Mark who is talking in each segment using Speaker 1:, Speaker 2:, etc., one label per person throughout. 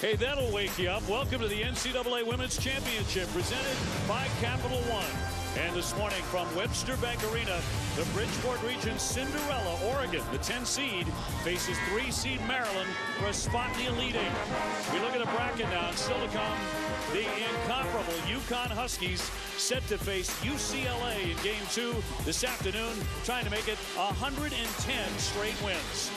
Speaker 1: Hey, that'll wake you up. Welcome to the NCAA Women's Championship presented by Capital One. And this morning from Webster Bank Arena, the Bridgeport Region Cinderella, Oregon, the 10 seed, faces 3 seed Maryland for a spot in the Elite Eight. We look at the bracket now, and still to come, the incomparable UConn Huskies set to face UCLA in game two this afternoon, trying to make it 110 straight wins.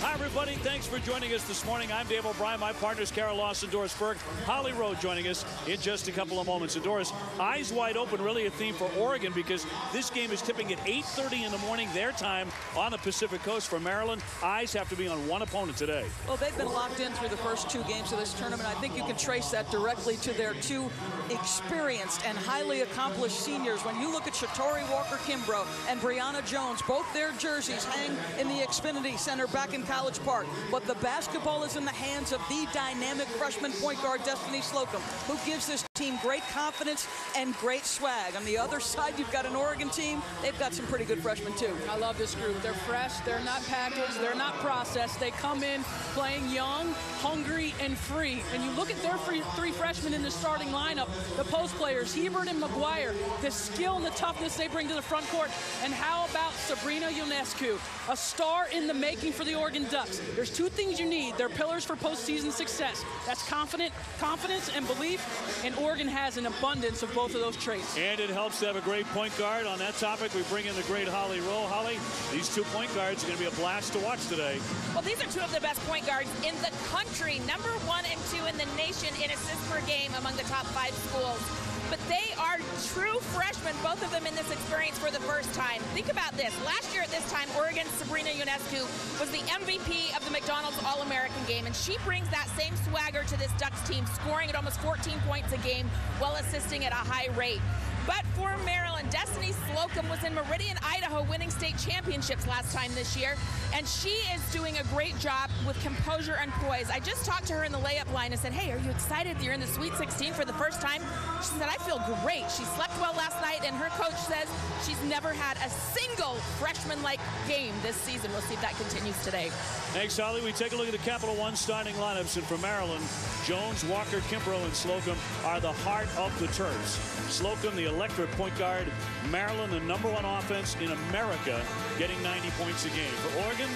Speaker 1: Hi, everybody. Thanks for joining us this morning. I'm Dave O'Brien. My partner's Kara Lawson, Doris Burke, Holly Rowe joining us in just a couple of moments. And Doris, eyes wide open, really a theme for Oregon because this game is tipping at 8.30 in the morning, their time, on the Pacific Coast for Maryland. Eyes have to be on one opponent today.
Speaker 2: Well, they've been locked in through the first two games of this tournament. I think you can trace that directly to their two experienced and highly accomplished seniors. When you look at Shatori Walker-Kimbrough and Brionna Jones, both their jerseys hang in the Xfinity Center back in College Park. But the basketball is in the hands of the dynamic freshman point guard, Destiny Slocum, who gives this team great confidence and great swag. On the other side, you've got an Oregon team. They've got some pretty good freshmen, too.
Speaker 3: I love this group. They're fresh. They're not packaged. They're not processed. They come in playing young, hungry, and free. And you look at their free, three freshmen in the starting lineup, the post players, Hebard and McGwire, the skill and the toughness they bring to the front court. And how about Sabrina Ionescu, a star in the making for the Oregon Ducks? There's two things you need. They're pillars for postseason success. That's confident, confidence and belief. And Oregon has an abundance of both of those traits.
Speaker 1: And it helps to have a great point guard. On that topic, we bring in the great Holly Rowe. Holly, these two point guards are going to be a blast to watch today.
Speaker 4: Well, these are two of the best point guards in the country. Number one and two in the nation in assists per game among the top five schools but they are true freshmen, both of them in this experience for the first time. Think about this. Last year at this time, Oregon's Sabrina Ionescu was the MVP of the McDonald's All-American game, and she brings that same swagger to this Ducks team, scoring at almost 14 points a game while assisting at a high rate. But for Maryland, Destiny Slocum was in Meridian, Idaho, winning state championships last time this year, and she is doing a great job with composure and poise. I just talked to her in the layup line and said, hey, are you excited that you're in the Sweet 16 for the first time? She said, I feel great. She slept well last night, and her coach says she's never had a single freshman-like game this season. We'll see if that continues today.
Speaker 1: Thanks, Holly. We take a look at the Capital One starting lineups, and for Maryland, Jones, Walker, Kimbrough, and Slocum are the heart of the Terps. Slocum, the electric point guard. Maryland, the number one offense in America, getting 90 points a game. For Oregon,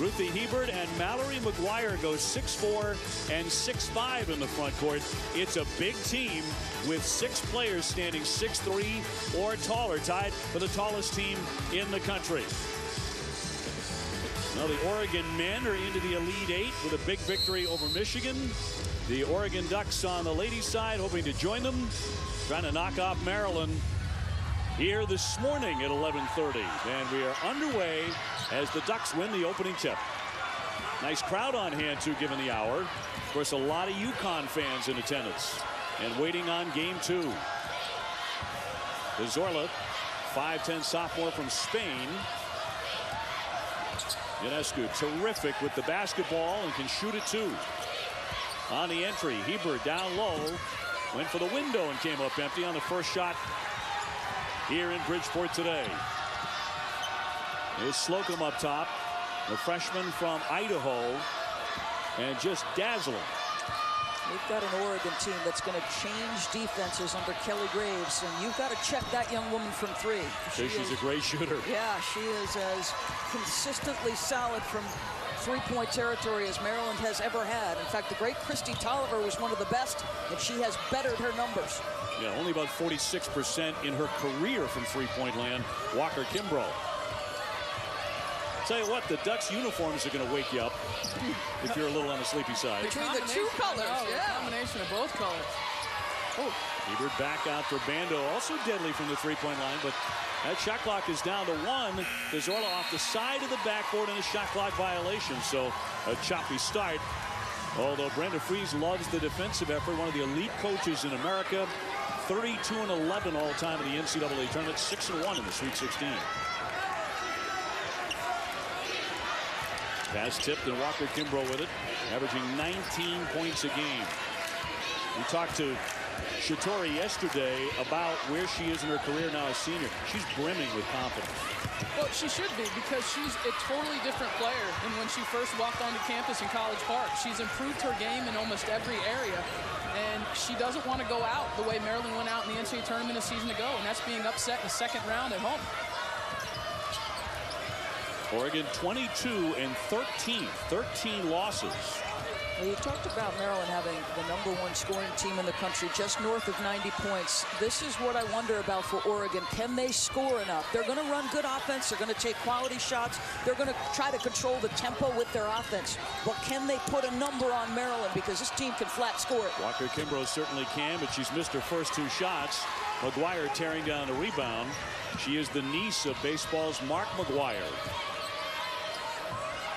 Speaker 1: Ruthie Hebard and Mallory McGwire go 6'4 and 6'5 in the front court. It's a big team with six players standing 6'3 or taller, tied for the tallest team in the country. Now the Oregon men are into the Elite Eight with a big victory over Michigan. The Oregon Ducks on the ladies' side hoping to join them, trying to knock off Maryland here this morning at 11:30. And we are underway as the Ducks win the opening tip. Nice crowd on hand too, given the hour. Of course, a lot of UConn fans in attendance and waiting on game two. Cazorla, 5'10 sophomore from Spain. Ionescu terrific with the basketball and can shoot it too. On the entry, Heber down low. Went for the window and came up empty on the first shot here in Bridgeport today. Here's Slocum up top, the freshman from Idaho, and just dazzling.
Speaker 2: We've got an Oregon team that's going to change defenses under Kelly Graves, and you've got to check that young woman from three.
Speaker 1: She she's is, a great shooter.
Speaker 2: Yeah, she is as consistently solid from three-point territory as Maryland has ever had. In fact, the great Kristi Toliver was one of the best, and she has bettered her numbers.
Speaker 1: Yeah, only about 46% in her career from three-point land. Walker Kimbrough. Tell you what, the Ducks uniforms are going to wake you up if you're a little on the sleepy side.
Speaker 2: Between the two colors,
Speaker 3: oh,
Speaker 2: yeah.
Speaker 3: combination of both colors.
Speaker 1: Oh. Hebard back out for Bando, also deadly from the three-point line, but that shot clock is down to one. Zorla off the side of the backboard in a shot clock violation, so a choppy start. Although Brenda Frese loves the defensive effort, one of the elite coaches in America, 32 and 11 all time in the NCAA tournament, 6 and 1 in the Sweet 16. Pass tipped and Walker Kimbrough with it, averaging 19 points a game. We talked to Shatori yesterday about where she is in her career now as senior. She's brimming with confidence.
Speaker 3: Well, she should be because she's a totally different player than when she first walked onto campus in College Park. She's improved her game in almost every area, and she doesn't want to go out the way Maryland went out in the NCAA tournament a season ago, and that's being upset in the second round at home.
Speaker 1: Oregon 22 and 13, 13 losses.
Speaker 2: You talked about Maryland having the number one scoring team in the country, just north of 90 points. This is what I wonder about for Oregon. Can they score enough? They're going to run good offense. They're going to take quality shots. They're going to try to control the tempo with their offense. But can they put a number on Maryland? Because this team can flat score.
Speaker 1: Walker Kimbrough certainly can, but she's missed her first two shots. McGwire tearing down the rebound. She is the niece of baseball's Mark McGwire.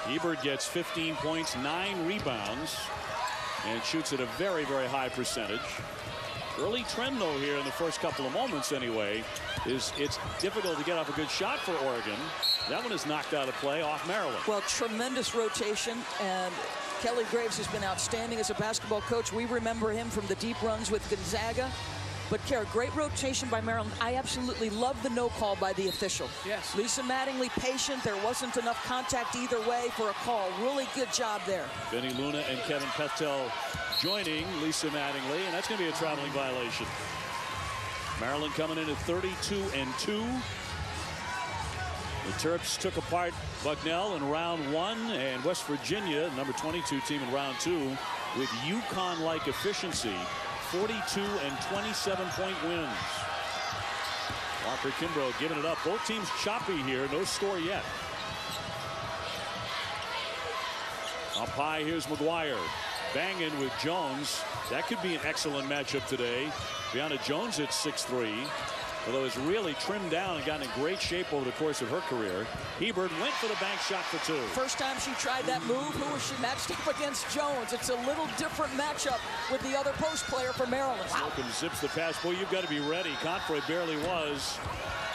Speaker 1: Hebard gets 15 points, nine rebounds, and shoots at a very, very high percentage. Early trend, though, here in the first couple of moments, anyway, is it's difficult to get off a good shot for Oregon. That one is knocked out of play off Maryland.
Speaker 2: Well, tremendous rotation, and Kelly Graves has been outstanding as a basketball coach. We remember him from the deep runs with Gonzaga. But, Kara, great rotation by Maryland. I absolutely love the no call by the official.
Speaker 3: Yes.
Speaker 2: Lisa Mattingly patient. There wasn't enough contact either way for a call. Really good job there.
Speaker 1: Benny Luna and Kevin Pethtel joining Lisa Mattingly, and that's going to be a traveling violation. Maryland coming in at 32 and 2. The Terps took apart Bucknell in round one, and West Virginia, number 22 team in round two, with UConn-like efficiency. 42 and 27 point wins. Walker Kimbrough giving it up. Both teams choppy here. No score yet. Up high, here's McGwire. Banging with Jones. That could be an excellent matchup today. Brionna Jones at 6'3", although has really trimmed down and gotten in great shape over the course of her career. Hebard went for the bank shot for two.
Speaker 2: First time she tried that move, who was she matched up against Jones? It's a little different matchup with the other post player for Maryland.
Speaker 1: Wow. Zips the pass. Boy, you've got to be ready. Confroy barely was.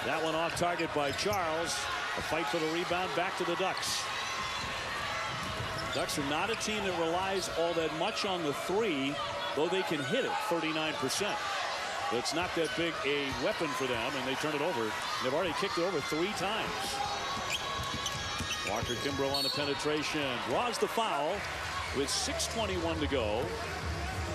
Speaker 1: That one off target by Charles. A fight for the rebound back to the Ducks. Ducks are not a team that relies all that much on the three, though they can hit it 39%. It's not that big a weapon for them, and they turn it over. They've already kicked it over three times. Walker Kimbrough on the penetration. Draws the foul with 6.21 to go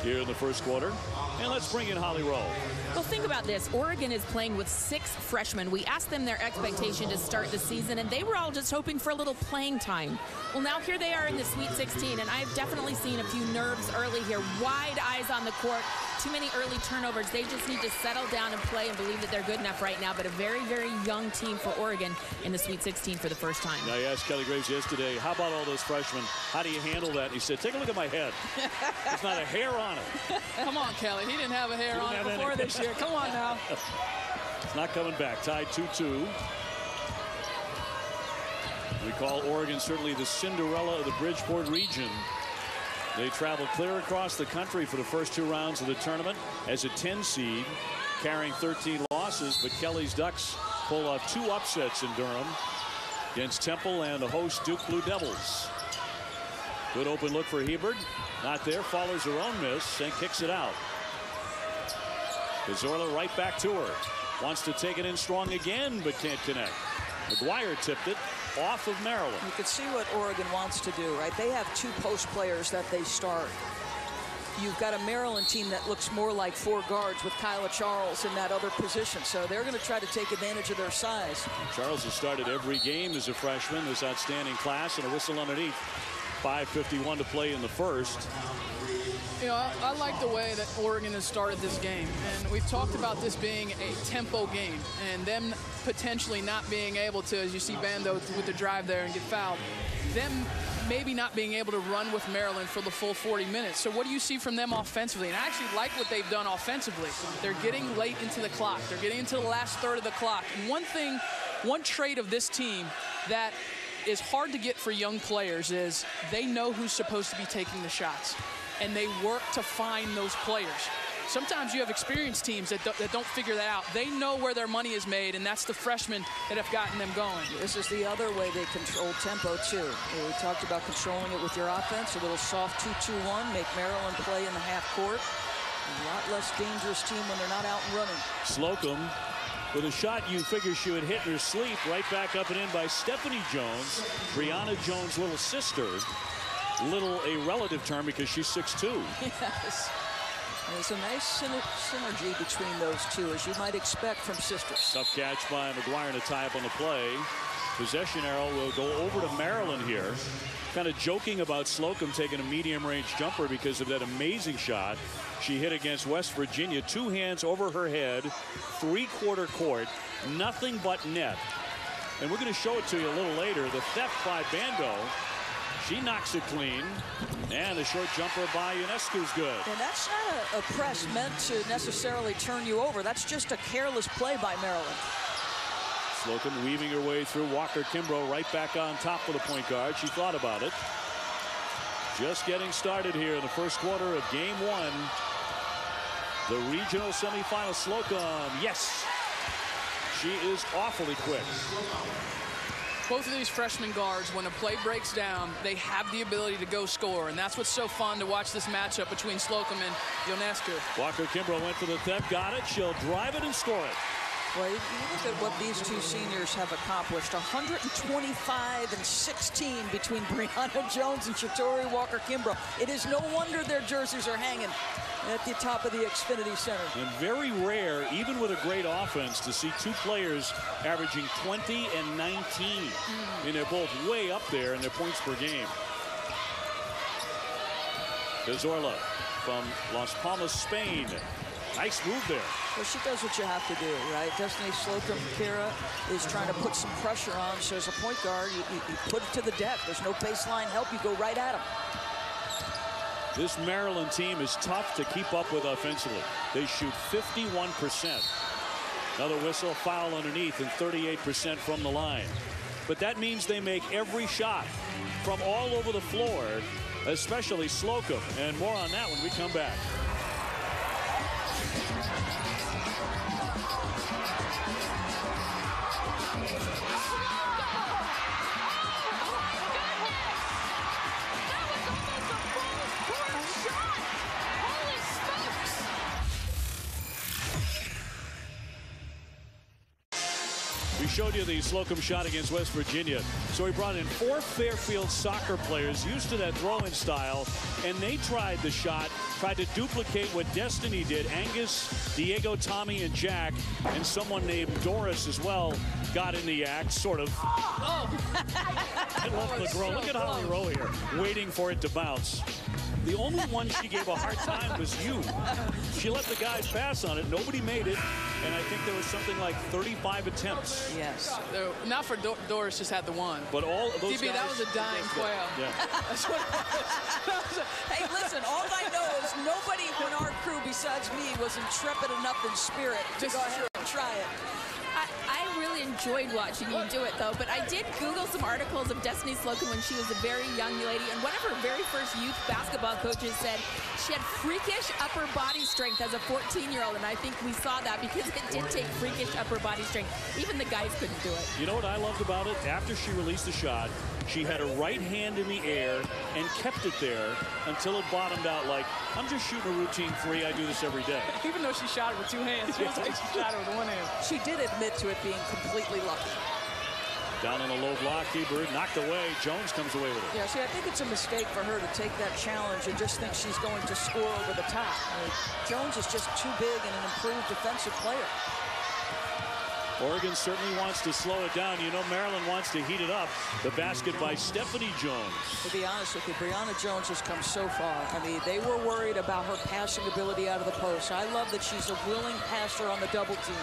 Speaker 1: here in the first quarter. And let's bring in Holly Rowe.
Speaker 4: Well, think about this. Oregon is playing with six freshmen. We asked them their expectation to start the season, and they were all just hoping for a little playing time. Well, now here they are in the Sweet 16, and I've definitely seen a few nerves early here. Wide eyes on the court. Too many early turnovers. They just need to settle down and play and believe that they're good enough right now. But a very, very young team for Oregon in the Sweet 16 for the first time.
Speaker 1: Now, I asked Kelly Graves yesterday, how about all those freshmen? How do you handle that? And he said, take a look at my head. There's not a hair on it.
Speaker 3: Come on, Kelly. He didn't have a hair on it before any. this year. Come on now.
Speaker 1: it's not coming back. Tied 2-2. We call Oregon certainly the Cinderella of the Bridgeport region. They travel clear across the country for the first two rounds of the tournament as a 10 seed, carrying 13 losses. But Kelly's Ducks pull off two upsets in Durham against Temple and the host Duke Blue Devils. Good open look for Hebard. Not there. Follows her own miss and kicks it out. Cazorla right back to her. Wants to take it in strong again, but can't connect. McGwire tipped it off of Maryland.
Speaker 2: You can see what Oregon wants to do, right? They have two post players that they start. You've got a Maryland team that looks more like four guards with Kyla Charles in that other position. So they're going to try to take advantage of their size.
Speaker 1: Charles has started every game as a freshman, this outstanding class, and a whistle underneath. 5.51 to play in the first.
Speaker 3: You know, I, I, like the way that Oregon has started this game. And we've talked about this being a tempo game and them potentially not being able to, as you see Bando with the drive there and get fouled, them maybe not being able to run with Maryland for the full 40 minutes. So what do you see from them offensively? And I actually like what they've done offensively. They're getting late into the clock. They're getting into the last third of the clock. And one thing, one trait of this team that is hard to get for young players is they know who's supposed to be taking the shots and they work to find those players. Sometimes you have experienced teams that, do, that don't figure that out. They know where their money is made, and that's the freshmen that have gotten them going.
Speaker 2: This is the other way they control tempo, too. We talked about controlling it with your offense, a little soft 2-2-1, make Maryland play in the half court. A lot less dangerous team when they're not out and running.
Speaker 1: Slocum with a shot you figure she would hit in her sleep right back up and in by Stephanie Jones, Brionna Jones' little sister. Little a relative term because she's 6'2".
Speaker 2: Yes. There's a nice synergy between those two, as you might expect from sisters.
Speaker 1: Tough catch by McGwire to tie up on the play. Possession arrow will go over to Maryland here. Kind of joking about Slocum taking a medium range jumper because of that amazing shot she hit against West Virginia. Two hands over her head, three quarter court, nothing but net. And we're going to show it to you a little later. The theft by Bando. She knocks it clean. And the short jumper by Ionescu is good.
Speaker 2: And that's not a, a press meant to necessarily turn you over. That's just a careless play by Maryland.
Speaker 1: Slocum weaving her way through Walker Kimbrough right back on top of the point guard. She thought about it. Just getting started here in the first quarter of game one. The regional semifinal Slocum. Yes. She is awfully quick.
Speaker 3: Both of these freshman guards, when a play breaks down, they have the ability to go score. And that's what's so fun to watch this matchup between Slocum and Ionescu.
Speaker 1: Walker Kimbrough went for the theft, got it. She'll drive it and score it.
Speaker 2: Well, you look at what these two seniors have accomplished. 125 and 16 between Brionna Jones and Shatori Walker Kimbrough. It is no wonder their jerseys are hanging at the top of the Xfinity Center.
Speaker 1: And very rare, even with a great offense, to see two players averaging 20 and 19. Mm. And they're both way up there in their points per game. Cazorla from Las Palmas, Spain. Nice move there.
Speaker 2: Well, she does what you have to do, right? Destiny Slocum Kira is trying to put some pressure on. So as a point guard, you, you, you put it to the deck. There's no baseline help. You go right at them.
Speaker 1: This Maryland team is tough to keep up with offensively. They shoot 51%. Another whistle, foul underneath, and 38% from the line. But that means they make every shot from all over the floor, especially Slocum. And more on that when we come back. Showed you the Slocum shot against West Virginia. So he brought in four Fairfield soccer players used to that throwing style, and they tried the shot, tried to duplicate what Destiny did. Angus, Diego, Tommy, and Jack, and someone named Doris as well got in the act, sort of. Oh. I love LeGros. Look at Holly Rowe here, waiting for it to bounce. The only one she gave a hard time was you. She let the guys pass on it. Nobody made it. And I think there was something like 35 attempts.
Speaker 2: Yes.
Speaker 3: not for Do Doris just had the one.
Speaker 1: But all of those
Speaker 3: DB,
Speaker 1: guys,
Speaker 3: that was a dying quail.
Speaker 1: Yeah.
Speaker 3: That's what
Speaker 2: hey, listen, all I know is nobody on our crew besides me was intrepid enough in spirit to go ahead and try it
Speaker 4: enjoyed watching you do it, though. But I did Google some articles of Destiny Slocum when she was a very young lady, and one of her very first youth basketball coaches said she had freakish upper body strength as a 14-year-old, and I think we saw that because it did take freakish upper body strength. Even the guys couldn't do it.
Speaker 1: You know what I loved about it? After she released the shot, she had her right hand in the air and kept it there until it bottomed out like, I'm just shooting a routine three. I do this every day.
Speaker 3: Even though she shot it with two hands, she, like she shot it with one hand.
Speaker 2: She did admit to it being completely lucky.
Speaker 1: Down on the low block, Hebard knocked away. Jones comes away with it.
Speaker 2: Yeah, see, I think it's a mistake for her to take that challenge and just think she's going to score over the top. I mean, Jones is just too big and an improved defensive player.
Speaker 1: Oregon certainly wants to slow it down. You know, Maryland wants to heat it up. The basket by Stephanie Jones.
Speaker 2: To be honest with you, Brionna Jones has come so far. I mean, they were worried about her passing ability out of the post. I love that she's a willing passer on the double team.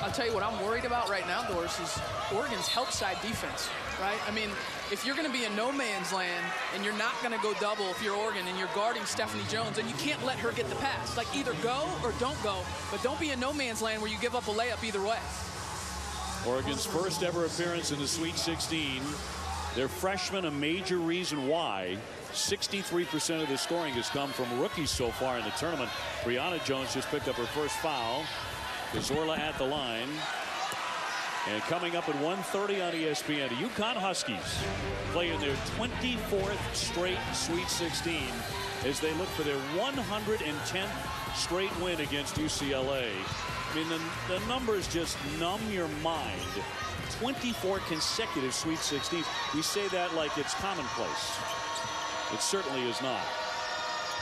Speaker 3: I'll tell you what I'm worried about right now, Doris, is Oregon's help side defense, right? I mean, if you're going to be in no man's land and you're not going to go double if you're Oregon and you're guarding Stephanie Jones, then you can't let her get the pass. Like either go or don't go, but don't be in no man's land where you give up a layup either way.
Speaker 1: Oregon's first ever appearance in the Sweet 16. Their freshman, a major reason why 63% of the scoring has come from rookies so far in the tournament. Brionna Jones just picked up her first foul. Cazorla at the line. And coming up at 1.30 on ESPN, the UConn Huskies play in their 24th straight Sweet 16 as they look for their 110th straight win against UCLA. I mean, the, the numbers just numb your mind. 24 consecutive Sweet 16s. We say that like it's commonplace. It certainly is not.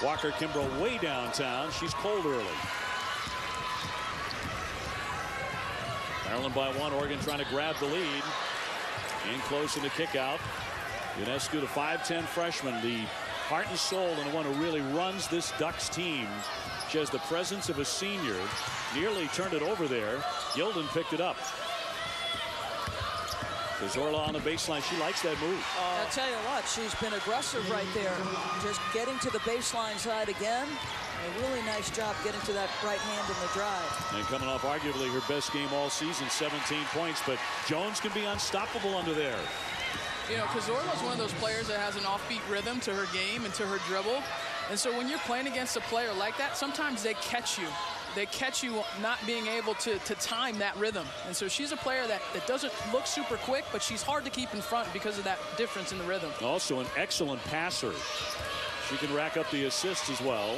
Speaker 1: Walker Kimbrough way downtown. She's cold early. Maryland by one. Oregon trying to grab the lead. In close in the kick out. Ionescu, the 5'10 freshman, the heart and soul and the one who really runs this Ducks team. She has the presence of a senior. Nearly turned it over there. Gildon picked it up. Cazorla on the baseline. She likes that move.
Speaker 2: Uh, I'll tell you what, she's been aggressive right there. Just getting to the baseline side again. A really nice job getting to that right hand in the drive.
Speaker 1: And coming off arguably her best game all season, 17 points. But Jones can be unstoppable under there.
Speaker 3: You know, Cazorla is one of those players that has an offbeat rhythm to her game and to her dribble. And so when you're playing against a player like that, sometimes they catch you they catch you not being able to, to time that rhythm. And so she's a player that, that doesn't look super quick, but she's hard to keep in front because of that difference in the rhythm.
Speaker 1: Also an excellent passer. She can rack up the assists as well.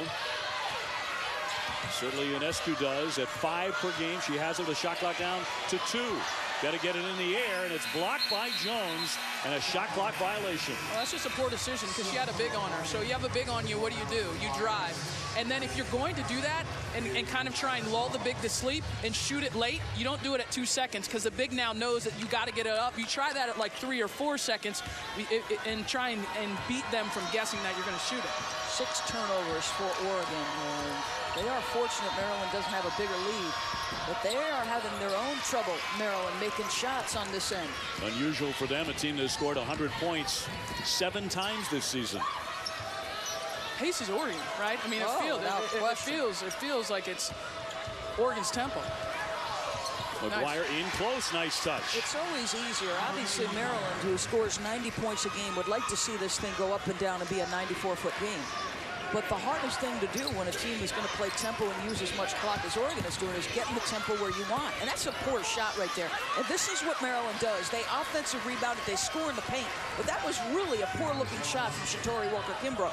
Speaker 1: Certainly Ionescu does at five per game. She has it the shot clock down to two. Got to get it in the air, and it's blocked by Jones, and a shot clock violation.
Speaker 3: Well, that's just a poor decision because she had a big on her. So you have a big on you, what do you do? You drive. And then if you're going to do that and, and kind of try and lull the big to sleep and shoot it late, you don't do it at two seconds because the big now knows that you got to get it up. You try that at like three or four seconds and try and, and beat them from guessing that you're going to shoot it.
Speaker 2: Six turnovers for Oregon. And they are fortunate Maryland doesn't have a bigger lead. But they are having their own trouble, Maryland, making shots on this end.
Speaker 1: Unusual for them, a team that has scored 100 points seven times this season.
Speaker 3: Pace is Oregon, right? I mean, it,
Speaker 2: oh,
Speaker 3: feels, it, it, feels, it feels like it's Oregon's tempo.
Speaker 1: McGwire nice. in close, nice touch.
Speaker 2: It's always easier. Obviously, Maryland, who scores 90 points a game, would like to see this thing go up and down and be a 94-foot game. But the hardest thing to do when a team is going to play tempo and use as much clock as Oregon is doing is getting the tempo where you want. And that's a poor shot right there. And this is what Maryland does. They offensive rebound it. They score in the paint. But that was really a poor-looking shot from Shatori Walker-Kimbrough.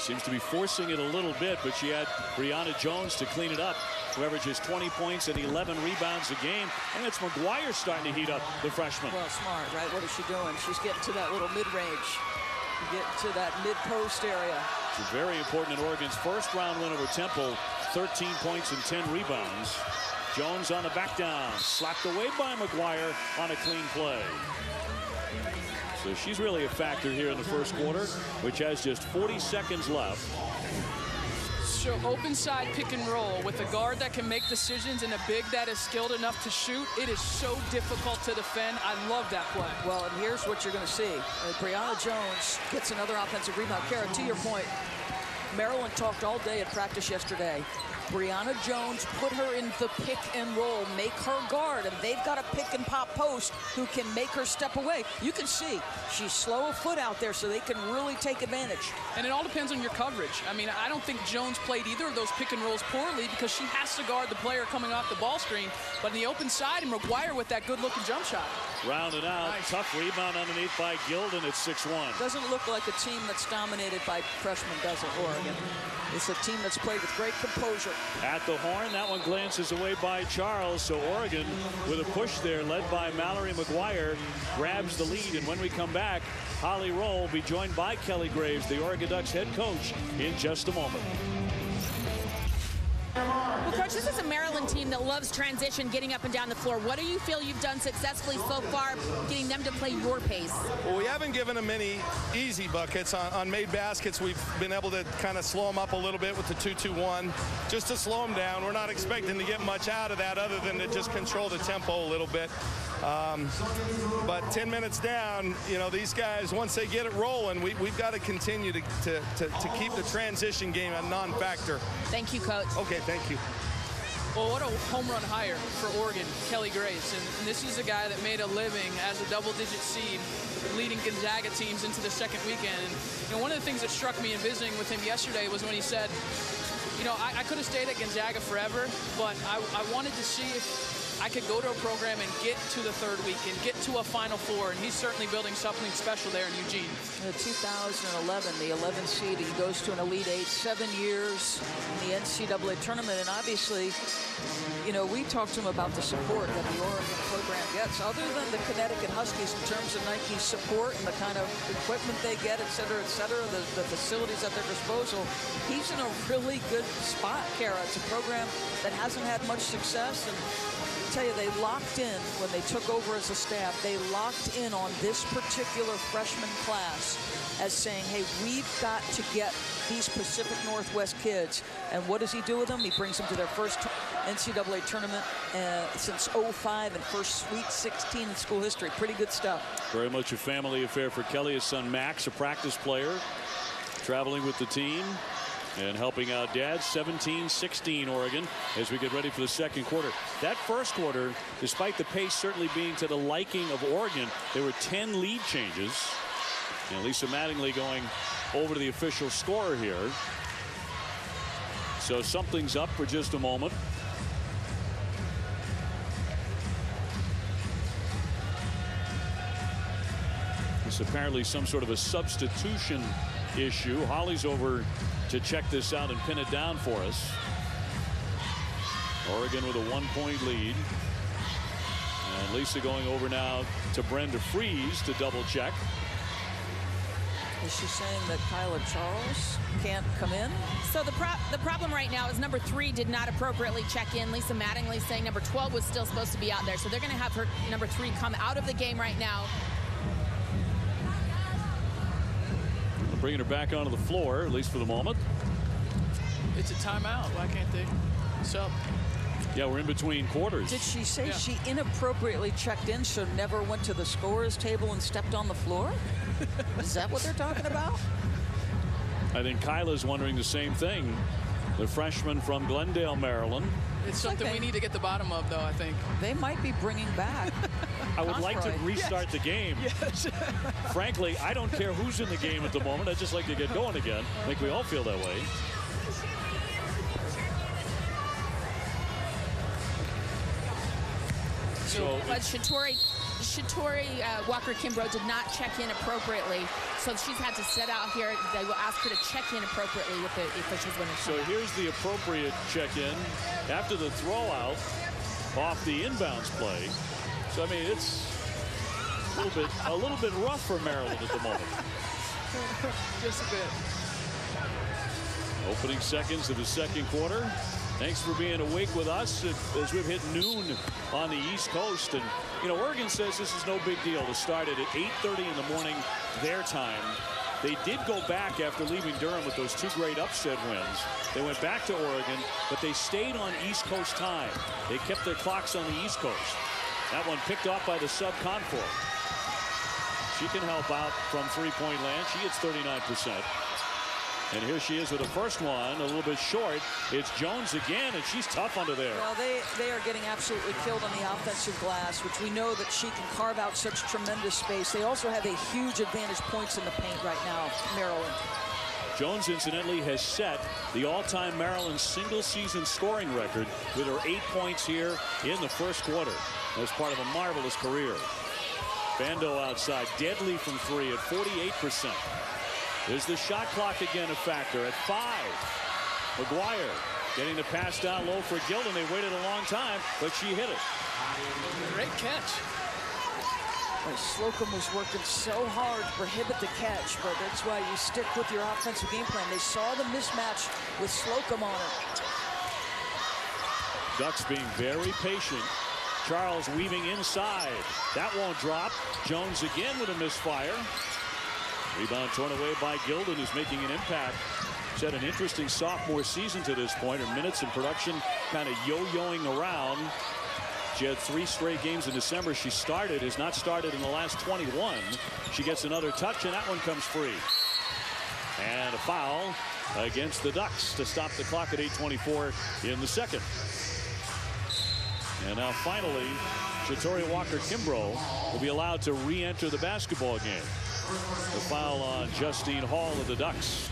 Speaker 1: Seems to be forcing it a little bit, but she had Brionna Jones to clean it up, who averages 20 points and 11 rebounds a game. And it's McGwire starting to heat up the freshman.
Speaker 2: Well, smart, right? What is she doing? She's getting to that little mid-range. Get to that mid-post area.
Speaker 1: It's very important in Oregon's first round win over Temple. 13 points and 10 rebounds. Jones on the back down. Slapped away by McGwire on a clean play. So she's really a factor here in the first quarter, which has just 40 seconds left.
Speaker 3: So open side pick and roll with a guard that can make decisions and a big that is skilled enough to shoot. It is so difficult to defend. I love that play.
Speaker 2: Well, and here's what you're going to see. Uh, Brionna Jones gets another offensive rebound. Kara, to your point, Maryland talked all day at practice yesterday Brionna Jones put her in the pick and roll, make her guard, and they've got a pick and pop post who can make her step away. You can see she's slow of foot out there, so they can really take advantage.
Speaker 3: And it all depends on your coverage. I mean, I don't think Jones played either of those pick and rolls poorly because she has to guard the player coming off the ball screen. But in the open side, and McGwire with that good-looking jump shot.
Speaker 1: Rounded out, nice. tough rebound underneath by Gildon at 6-1.
Speaker 2: Doesn't look like a team that's dominated by freshmen, does it, Oregon? It's a team that's played with great composure.
Speaker 1: At the horn, that one glances away by Charles. So Oregon, with a push there, led by Mallory McGwire, grabs the lead. And when we come back, Holly Rowe will be joined by Kelly Graves, the Oregon Ducks head coach, in just a moment.
Speaker 4: Coach, this is a Maryland team that loves transition, getting up and down the floor. What do you feel you've done successfully so far, getting them to play your pace?
Speaker 5: Well, we haven't given them any easy buckets. On, on made baskets, we've been able to kind of slow them up a little bit with the 2-2-1, just to slow them down. We're not expecting to get much out of that other than to just control the tempo a little bit. Um, but 10 minutes down, you know, these guys, once they get it rolling, we, have got to continue to, to, to, to keep the transition game a non-factor.
Speaker 4: Thank you, Coach.
Speaker 5: Okay, thank you.
Speaker 3: Well, what a home run hire for Oregon, Kelly Graves. And, and this is a guy that made a living as a double-digit seed, leading Gonzaga teams into the second weekend. And one of the things that struck me in visiting with him yesterday was when he said, you know, I, I could have stayed at Gonzaga forever, but I, I wanted to see if I could go to a program and get to the third week and get to a Final Four, and he's certainly building something special there in Eugene.
Speaker 2: In 2011, the 11th seed, he goes to an Elite Eight, seven years in the NCAA tournament, and obviously, you know, we talked to him about the support that the Oregon program gets. Other than the Connecticut Huskies in terms of Nike's support and the kind of equipment they get, et cetera, et cetera, the, the facilities at their disposal, he's in a really good spot, Kara. It's a program that hasn't had much success, and tell you, they locked in when they took over as a staff. They locked in on this particular freshman class as saying, hey, we've got to get these Pacific Northwest kids. And what does he do with them? He brings them to their first NCAA tournament uh, since 05 and first Sweet 16 in school history. Pretty good stuff.
Speaker 1: Very much a family affair for Kelly. His son Max, a practice player, traveling with the team and helping out dad 17-16 Oregon as we get ready for the second quarter. That first quarter, despite the pace certainly being to the liking of Oregon, there were 10 lead changes. And Lisa Mattingly going over to the official scorer here. So something's up for just a moment. It's apparently some sort of a substitution issue. Holly's over to check this out and pin it down for us. Oregon with a one point lead. And Lisa going over now to Brenda Frese to double check.
Speaker 2: Is she saying that Kyla Charles can't come in?
Speaker 4: So the pro the problem right now is number three did not appropriately check in. Lisa Mattingly saying number 12 was still supposed to be out there. So they're going to have her number three come out of the game right now.
Speaker 1: Bringing her back onto the floor, at least for the moment.
Speaker 3: It's a timeout. Why can't they sub?
Speaker 1: Yeah, we're in between quarters.
Speaker 2: Did she say
Speaker 3: Yeah.
Speaker 2: she inappropriately checked in, so never went to the scorer's table and stepped on the floor? Is that what they're talking about?
Speaker 1: I think Kyla's wondering the same thing. The freshman from Glendale, Maryland.
Speaker 3: It's something
Speaker 2: okay.
Speaker 3: we need to get the bottom of, though, I think.
Speaker 2: They might be bringing back.
Speaker 1: I would like to
Speaker 2: Conroy.
Speaker 1: restart the game. Yes. Frankly, I don't care who's in the game at the moment. I'd just like to get going again. I think we all feel that way. So
Speaker 4: But Shatori, Shatori uh, Walker Kimbrough did not check in appropriately. So she's had to sit out here. They will ask her to check in appropriately with the officials when it's
Speaker 1: So here's the appropriate check-in after the throwout off the inbounds play. So I mean, it's a little bit a little bit rough for Maryland at the moment.
Speaker 3: Just a bit.
Speaker 1: Opening seconds of the second quarter. Thanks for being awake with us as we've hit noon on the East Coast. And, you know, Oregon says this is no big deal to start it at 8.30 in the morning their time. They did go back after leaving Durham with those two great upset wins. They went back to Oregon, but they stayed on East Coast time. They kept their clocks on the East Coast. That one picked off by the sub Confor. She can help out from three-point land. She hits 39%. And here she is with the first one, a little bit short. It's Jones again, and she's tough under there.
Speaker 2: Well, they, they are getting absolutely killed on the offensive glass, which we know that she can carve out such tremendous space. They also have a huge advantage points in the paint right now, Maryland.
Speaker 1: Jones, incidentally, has set the all-time Maryland single-season scoring record with her eight points here in the first quarter as part of a marvelous career. Bando outside, deadly from three at 48%. Is the shot clock again a factor at five? McGwire getting the pass down low for Gildon. They waited a long time, but she hit it.
Speaker 3: Great catch.
Speaker 2: Boy, Slocum was working so hard to prohibit the catch, but that's why you stick with your offensive game plan. They saw the mismatch with Slocum on it.
Speaker 1: Ducks being very patient. Charles weaving inside. That won't drop. Jones again with a misfire. Rebound torn away by Gildon, who's making an impact. She's had an interesting sophomore season to this point. Her minutes in production kind of yo-yoing around. She had three straight games in December. She started, has not started in the last 21. She gets another touch, and that one comes free. And a foul against the Ducks to stop the clock at 8.24 in the second. And now finally, Shatori Walker Kimbrough will be allowed to re-enter the basketball game. The foul on Justine Hall of the Ducks.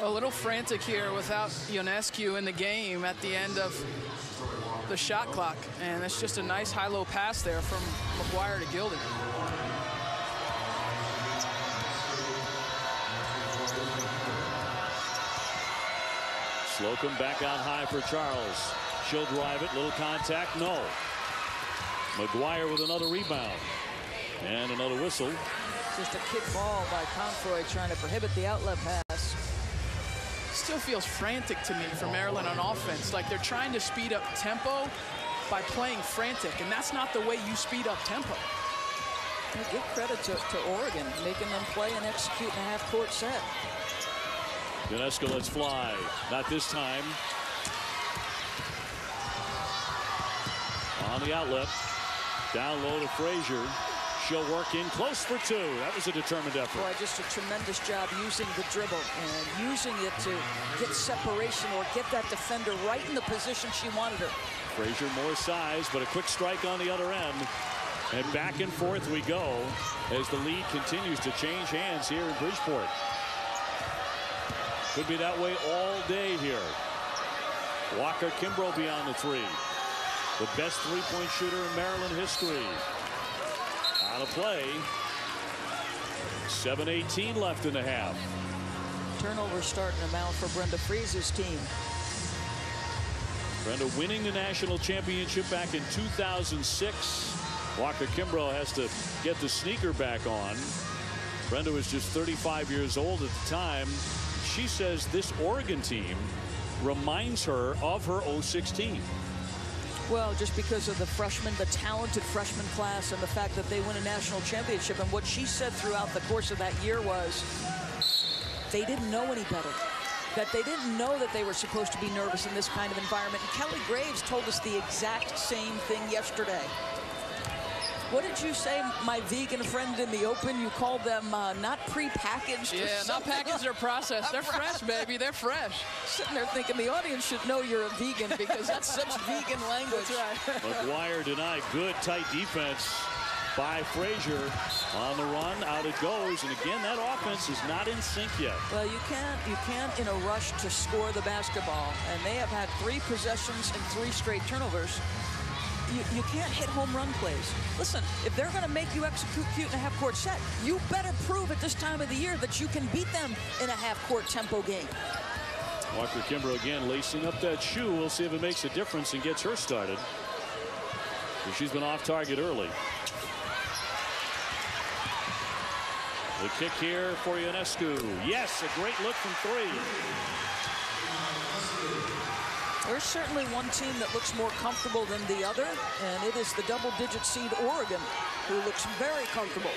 Speaker 3: A little frantic here without Ionescu in the game at the end of the shot clock. And it's just a nice high-low pass there from McGwire to Gildon.
Speaker 1: Slocum back on high for Charles. She'll drive it. Little contact. No. McGwire with another rebound. And another whistle.
Speaker 2: Just a kick ball by Confroy trying to prohibit the outlet pass.
Speaker 3: Still feels frantic to me for Maryland on offense. Like they're trying to speed up tempo by playing frantic, and that's not the way you speed up tempo.
Speaker 2: Well, give credit to, to Oregon, making them play and execute in a half-court set.
Speaker 1: Ionescu lets fly. Not this time. On the outlet. Down low to Frazier. She'll work in close for two. That was a determined effort.
Speaker 2: Boy, just a tremendous job using the dribble and using it to get separation or get that defender right in the position she wanted her.
Speaker 1: Frazier more size, but a quick strike on the other end. And back and forth we go as the lead continues to change hands here in Bridgeport. Could be that way all day here. Walker Kimbrough beyond the three. The best three-point shooter in Maryland history. Out a play. 7.18 left in the half.
Speaker 2: Turnover starting to mount for Brenda Frese's team.
Speaker 1: Brenda winning the national championship back in 2006. Walker Kimbrough has to get the sneaker back on. Brenda was just 35 years old at the time. She says this Oregon team reminds her of her 06 team.
Speaker 2: Well, just because of the freshmen, the talented freshman class, and the fact that they win a national championship. And what she said throughout the course of that year was they didn't know any better. That they didn't know that they were supposed to be nervous in this kind of environment. And Kelly Graves told us the exact same thing yesterday. What did you say, my vegan friend in the open? You called them uh, not pre-packaged.
Speaker 3: Yeah, not packaged or processed. They're fresh, baby. They're fresh.
Speaker 2: Sitting there thinking the audience should know you're a vegan because that's such vegan language.
Speaker 3: That's right.
Speaker 1: McGwire denied good tight defense by Frazier on the run out it goes and again that offense is not in sync yet
Speaker 2: well you can't you can't in a rush to score the basketball and they have had three possessions and three straight turnovers you, you can't hit home run plays. Listen, if they're going to make you execute in a half-court set, you better prove at this time of the year that you can beat them in a half-court tempo game.
Speaker 1: Walker Kimbrough again lacing up that shoe. We'll see if it makes a difference and gets her started. She's been off target early. The kick here for Ionescu. Yes, a great look from three.
Speaker 2: There's certainly one team that looks more comfortable than the other, and it is the double-digit seed Oregon, who looks very comfortable.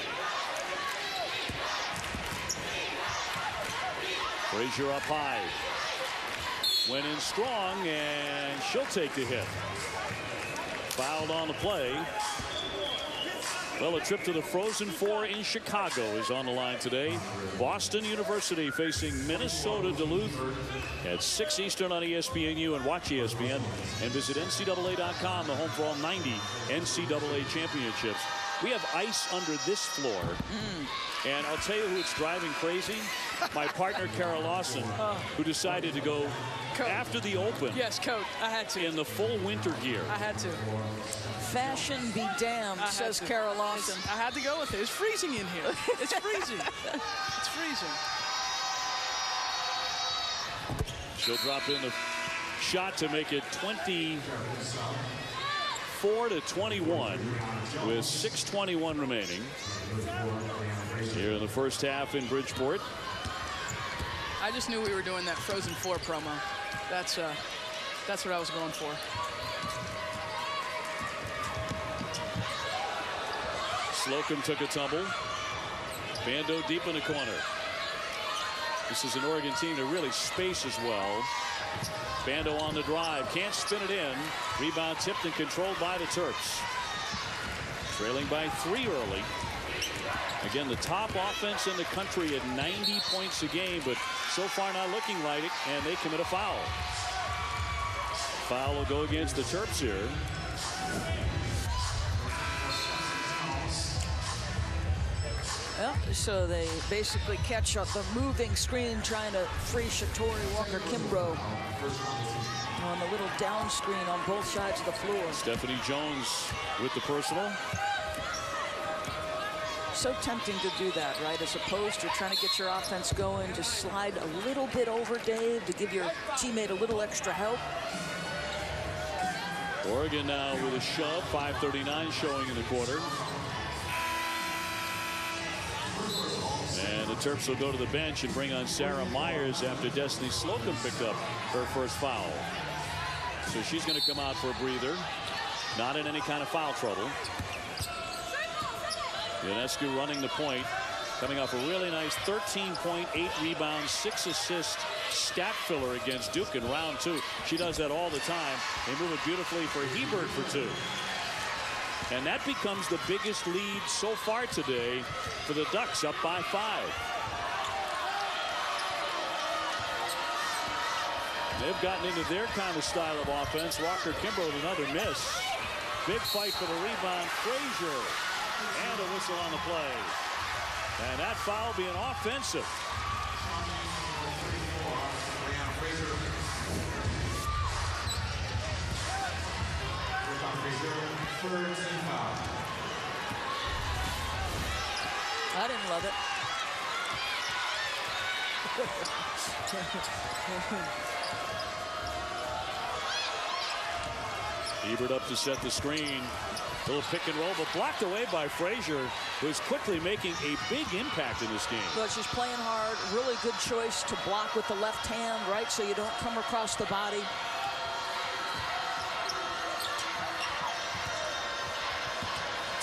Speaker 1: Frazier up high. Went in strong, and she'll take the hit. Fouled on the play. Well, a trip to the Frozen Four in Chicago is on the line today. Boston University facing Minnesota Duluth at 6 Eastern on ESPNU and watch ESPN and visit NCAA.com, the home for all 90 NCAA championships. We have ice under this floor. Mm. And I'll tell you who it's driving crazy. My partner, Kara Lawson, who decided to go
Speaker 3: Coat.
Speaker 1: after the open.
Speaker 3: Yes, coat. I had to.
Speaker 1: In the full winter gear.
Speaker 3: I had to.
Speaker 2: Fashion be damned,
Speaker 3: I
Speaker 2: says
Speaker 3: to.
Speaker 2: Kara Lawson.
Speaker 3: I had to go with it. It's freezing in here. It's freezing. it's freezing.
Speaker 1: She'll drop in the shot to make it 24 to 21 with 6.21 remaining. Here in the first half in Bridgeport.
Speaker 3: I just knew we were doing that Frozen 4 promo. That's uh, that's what I was going for.
Speaker 1: Slocum took a tumble. Bando deep in the corner. This is an Oregon team that really spaces well. Bando on the drive. Can't spin it in. Rebound tipped and controlled by the Terps. Trailing by three early. Again, the top offense in the country at 90 points a game, but so far not looking like it, and they commit a foul. Foul will go against the Terps here.
Speaker 2: Well, so they basically catch up the moving screen trying to free Shatori Walker Kimbrough on the little down screen on both sides of the floor.
Speaker 1: Stephanie Jones with the personal.
Speaker 2: So tempting to do that, right? As opposed to trying to get your offense going, just slide a little bit over Dave to give your teammate a little extra help.
Speaker 1: Oregon now with a shove, 5.39 showing in the quarter. And the Terps will go to the bench and bring on Sarah Myers after Destiny Slocum picked up her first foul. So she's going to come out for a breather. Not in any kind of foul trouble. Ionescu running the point. Coming off a really nice 13.8 rebounds, 6 assist stat filler against Duke in round two. She does that all the time. They move it beautifully for Hebard for two. And that becomes the biggest lead so far today for the Ducks up by five. They've gotten into their kind of style of offense. Walker Kimbrough with another miss. Big fight for the rebound. Fraser. And a whistle on the play. And that foul being offensive.
Speaker 2: I didn't love it.
Speaker 1: Hebard up to set the screen. Little pick and roll, but blocked away by Fraser, who's quickly making a big impact in this game.
Speaker 2: But she's playing hard. Really good choice to block with the left hand, right? So you don't come across the body.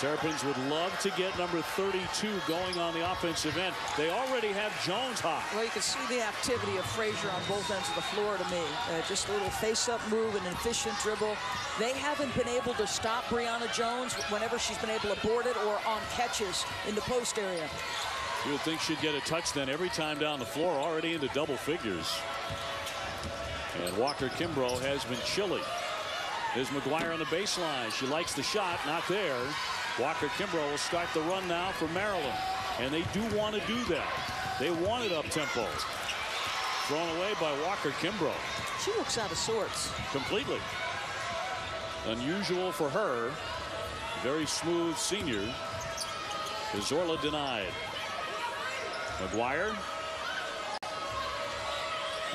Speaker 1: Terrapins would love to get number 32 going on the offensive end. They already have Jones hot.
Speaker 2: Well, you can see the activity of Fraser on both ends of the floor to me. Uh, just a little face-up move, and an efficient dribble. They haven't been able to stop Brionna Jones whenever she's been able to board it or on catches in the post area.
Speaker 1: You would think she'd get a touch then every time down the floor, already into double figures. And Walker Kimbrough has been chilly. There's McGwire on the baseline. She likes the shot, not there. Walker Kimbrough will start the run now for Maryland. And they do want to do that. They want it up tempo. Thrown away by Walker Kimbrough.
Speaker 2: She looks out of sorts.
Speaker 1: Completely. Unusual for her. Very smooth senior. Zorla denied. McGwire.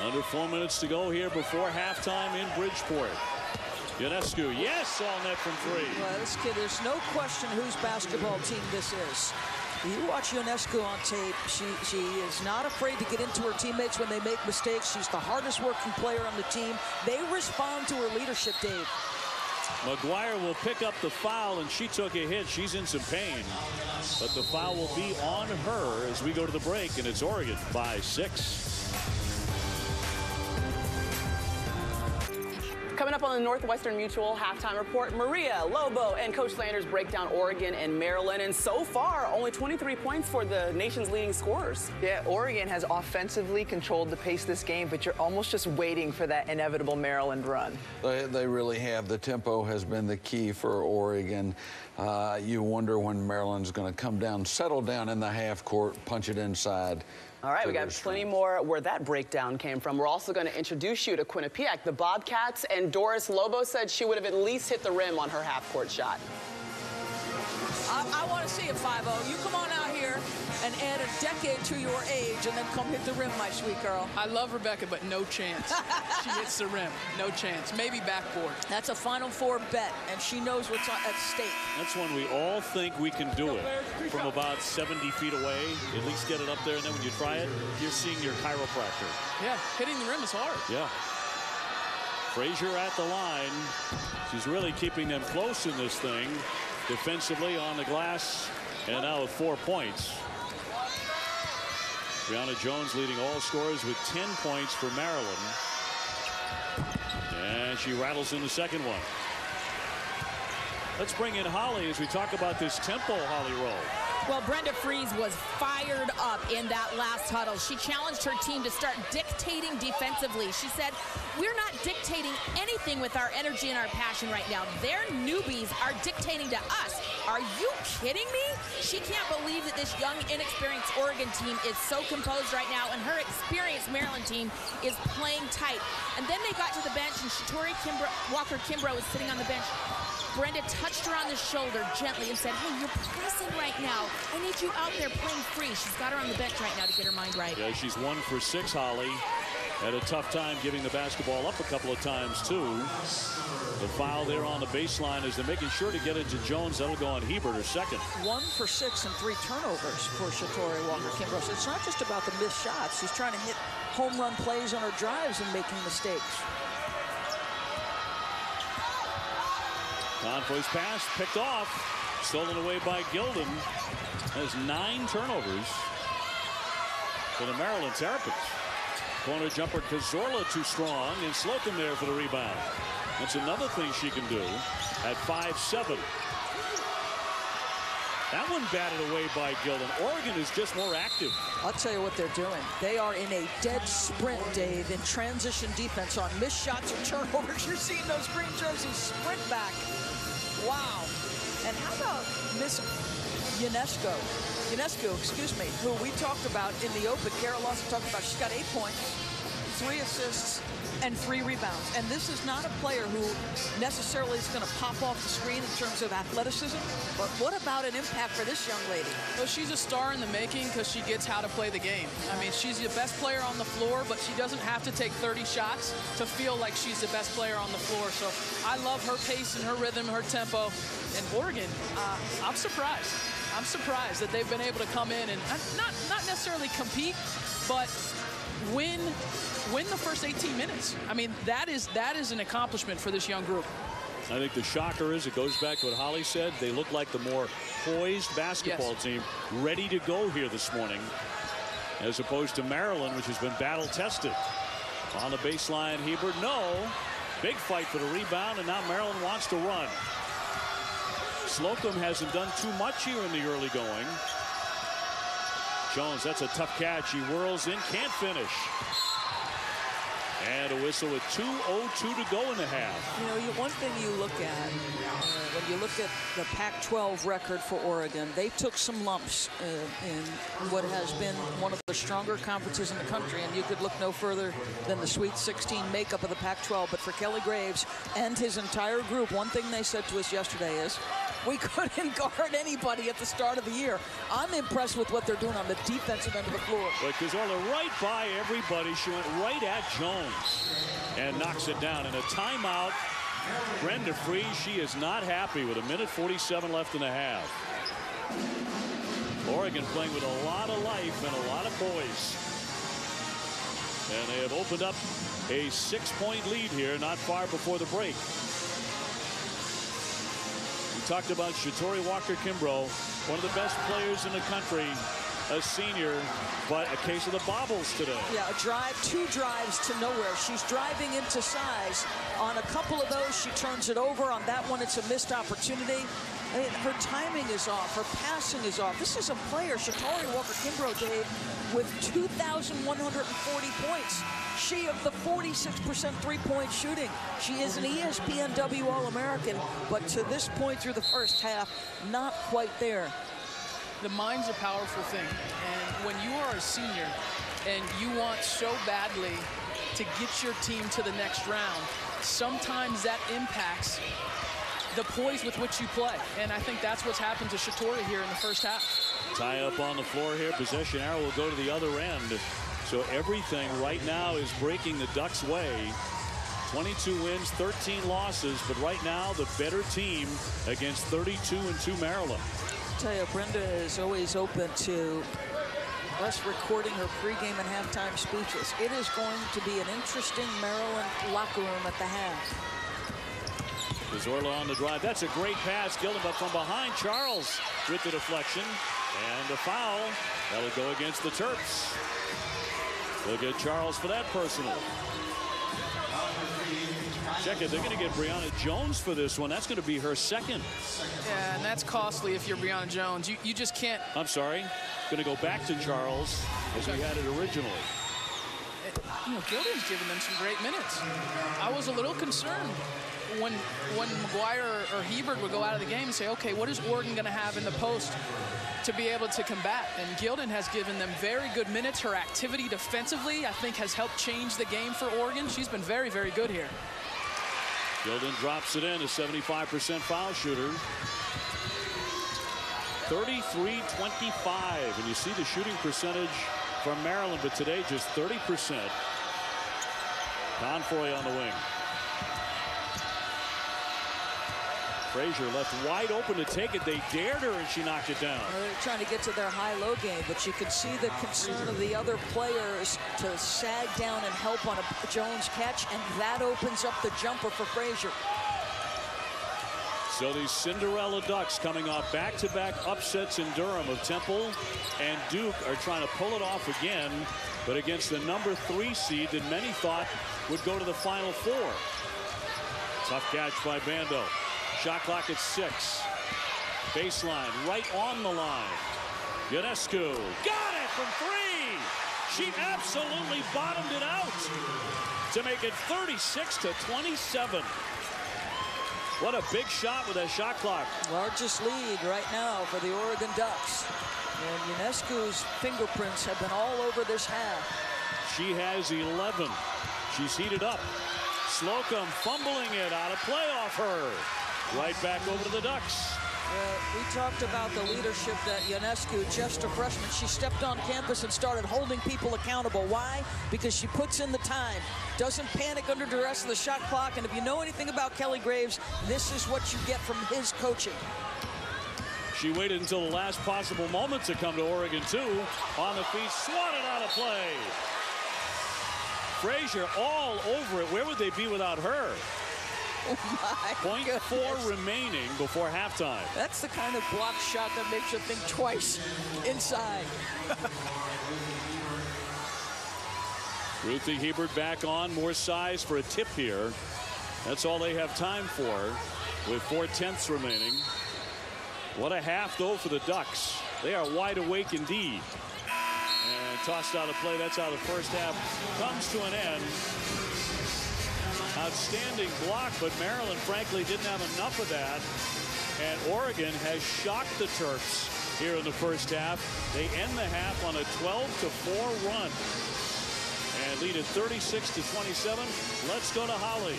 Speaker 1: Under four minutes to go here before halftime in Bridgeport. Ionescu, yes, all net from three.
Speaker 2: Well, this kid, there's no question whose basketball team this is. You watch Ionescu on tape, she, she is not afraid to get into her teammates when they make mistakes. She's the hardest working player on the team. They respond to her leadership, Dave.
Speaker 1: McGwire will pick up the foul, and she took a hit. She's in some pain. But the foul will be on her as we go to the break, and it's Oregon by six.
Speaker 6: Coming up on the Northwestern Mutual halftime report, Maria, Lobo, and Coach Landers break down Oregon and Maryland. And so far, only 23 points for the nation's leading scorers.
Speaker 7: Yeah, Oregon has offensively controlled the pace this game, but you're almost just waiting for that inevitable Maryland run.
Speaker 8: They, they really have. The tempo has been the key for Oregon. Uh, you wonder when Maryland's going to come down, settle down in the half court, punch it inside.
Speaker 6: All right, we got plenty more where that breakdown came from. We're also going to introduce you to Quinnipiac, the Bobcats, and Doris Lobo said she would have at least hit the rim on her half-court shot.
Speaker 2: I, I want to see it, 5-0. You come on out here and add a decade to your age and then come hit the rim, my sweet girl.
Speaker 3: I love Rebecca, but no chance. she hits the rim. No chance. Maybe backboard.
Speaker 2: That's a Final Four bet, and she knows what's at stake.
Speaker 1: That's when we all think we can do it. From about 70 feet away, at least get it up there, and then when you try it, you're seeing your chiropractor.
Speaker 3: Yeah, hitting the rim is hard.
Speaker 1: Yeah. Fraser at the line. She's really keeping them close in this thing. Defensively on the glass, and now with four points. Brionna Jones leading all scorers with 10 points for Maryland. And she rattles in the second one. Let's bring in Holly as we talk about this tempo Holly Rowe.
Speaker 4: Well, Brenda Frese was fired up in that last huddle. She challenged her team to start dictating defensively. She said, We're not dictating anything with our energy and our passion right now. Their newbies are dictating to us. Are you kidding me? She can't believe that this young, inexperienced Oregon team is so composed right now, and her experienced Maryland team is playing tight. And then they got to the bench, and Shatori Walker Kimbrough was sitting on the bench. Brenda touched her on the shoulder gently and said, hey, you're pressing right now. I need you out there playing free. She's got her on the bench right now to get her mind right.
Speaker 1: Yeah, she's one for six, Holly. Had a tough time giving the basketball up a couple of times, too. The foul there on the baseline is they're making sure to get it to Jones. That'll go on Hebard, her second.
Speaker 2: One for six and three turnovers for Shatori Walker Kimbrough. So it's not just about the missed shots. She's trying to hit home run plays on her drives and making mistakes.
Speaker 1: Confroy's pass picked off. Stolen away by Gildon. Has nine turnovers for the Maryland Terrapins. Corner jumper Cazorla too strong and Slocum there for the rebound. That's another thing she can do at 5-7. That one batted away by Gildon. Oregon is just more active.
Speaker 2: I'll tell you what they're doing. They are in a dead sprint, Dave, in transition defense on missed shots or turnovers. You're seeing those green jerseys sprint back. Wow. And how about Miss Ionescu? Ionescu, excuse me, who we talked about in the open. Kara Lawson talked about she's got eight points, three assists, and three rebounds. And this is not a player who necessarily is going to pop off the screen in terms of athleticism. But what about an impact for this young lady?
Speaker 3: Well, she's a star in the making because she gets how to play the game. I mean, she's the best player on the floor, but she doesn't have to take 30 shots to feel like she's the best player on the floor. So I love her pace and her rhythm, her tempo. And Oregon, uh, I'm surprised. I'm surprised that they've been able to come in and not not necessarily compete, but win win the first 18 minutes. I mean, that is that is an accomplishment for this young group.
Speaker 1: I think the shocker is it goes back to what Holly said. They look like the more poised basketball
Speaker 3: Yes.
Speaker 1: team, ready to go here this morning, as opposed to Maryland, which has been battle tested. On the baseline, Hebard, no. Big fight for the rebound, and now Maryland wants to run. Slocum hasn't done too much here in the early going. Jones, that's a tough catch. He whirls in, can't finish. And a whistle with 2.02 to go in the half.
Speaker 2: You know, you, one thing you look at, uh, when you look at the Pac-12 record for Oregon, they took some lumps uh, in what has been one of the stronger conferences in the country, and you could look no further than the Sweet 16 makeup of the Pac-12. But for Kelly Graves and his entire group, one thing they said to us yesterday is, we couldn't guard anybody at the start of the year. I'm impressed with what they're doing on the defensive end of the floor.
Speaker 1: But Cazorla right by everybody. She went right at Jones and knocks it down. In a timeout, Brenda Frese, she is not happy with a minute 47 left in the half. Oregon playing with a lot of life and a lot of poise. And they have opened up a six-point lead here not far before the break. We talked about Shatori Walker Kimbrough, one of the best players in the country, a senior, but a case of the bobbles today.
Speaker 2: Yeah, a drive, two drives to nowhere. She's driving into size. On a couple of those, she turns it over. On that one, it's a missed opportunity. I mean, her timing is off. Her passing is off. This is a player, Shatori Walker Kimbrough, Dave, with 2,140 points. She of the 46% three-point shooting. She is an ESPNW All-American, but to this point through the first half, not quite there.
Speaker 3: The mind's a powerful thing. And when you are a senior and you want so badly to get your team to the next round, sometimes that impacts the poise with which you play. And I think that's what's happened to Shatori here in the first half.
Speaker 1: Tie up on the floor here. Possession arrow will go to the other end. So everything right now is breaking the Ducks' way. 22 wins, 13 losses, but right now the better team against 32 and 2 Maryland.
Speaker 2: I tell you, Brenda is always open to us recording her pregame and halftime speeches. It is going to be an interesting Maryland locker room at the half.
Speaker 1: Zorla on the drive. That's a great pass. Gilden, but from behind, Charles with the deflection. And a foul. That'll go against the Terps. They'll get Charles for that personal. Check it. They're going to get Brionna Jones for this one. That's going to be her second.
Speaker 3: Yeah, and that's costly if you're Brionna Jones. You, you just can't.
Speaker 1: I'm sorry. Going to go back to Charles as we had it originally.
Speaker 3: you know, Gildon's given them some great minutes. I was a little concerned when when McGwire or, Hebard would go out of the game and say, okay, what is Oregon going to have in the post to be able to combat? And Gildon has given them very good minutes. Her activity defensively, I think, has helped change the game for Oregon. She's been very, very good here.
Speaker 1: Gildon drops it in, a 75% foul shooter. 33-25, and you see the shooting percentage from Maryland, but today just 30%. Confroy on the wing. Fraser left wide open to take it. They dared her, and she knocked it down.
Speaker 2: They're trying to get to their high-low game, but you can see the concern of the other players to sag down and help on a Jones catch, and that opens up the jumper for Fraser.
Speaker 1: So these Cinderella Ducks coming off back-to-back -back upsets in Durham of Temple and Duke are trying to pull it off again, but against the number three seed that many thought would go to the Final Four. Tough catch by Bando. Shot clock at six. Baseline right on the line. Ionescu got it from three. She absolutely bottomed it out to make it 36 to 27. What a big shot with that shot clock.
Speaker 2: Largest lead right now for the Oregon Ducks. And Ionescu's fingerprints have been all over this half.
Speaker 1: She has 11. She's heated up. Slocum fumbling it out of play off her. Right back over to the Ducks.
Speaker 2: We talked about the leadership that Ionescu, just a freshman, she stepped on campus and started holding people accountable. Why? Because she puts in the time, doesn't panic under duress of the shot clock. And if you know anything about Kelly Graves, this is what you get from his coaching.
Speaker 1: She waited until the last possible moment to come to Oregon, too. On the feet, swatted out of play. Fraser all over it. Where would they be without her?
Speaker 2: Oh
Speaker 1: Point four remaining before halftime.
Speaker 2: That's the kind of block shot that makes you think twice inside.
Speaker 1: Ruthie Hebard back on. More size for a tip here. That's all they have time for with four tenths remaining. What a half, though, for the Ducks. They are wide awake indeed. And tossed out of play. That's how the first half comes to an end. Outstanding block, but Maryland, frankly, didn't have enough of that. And Oregon has shocked the Terps here in the first half. They end the half on a 12 to 4 run and lead at 36 to 27. Let's go to Holly.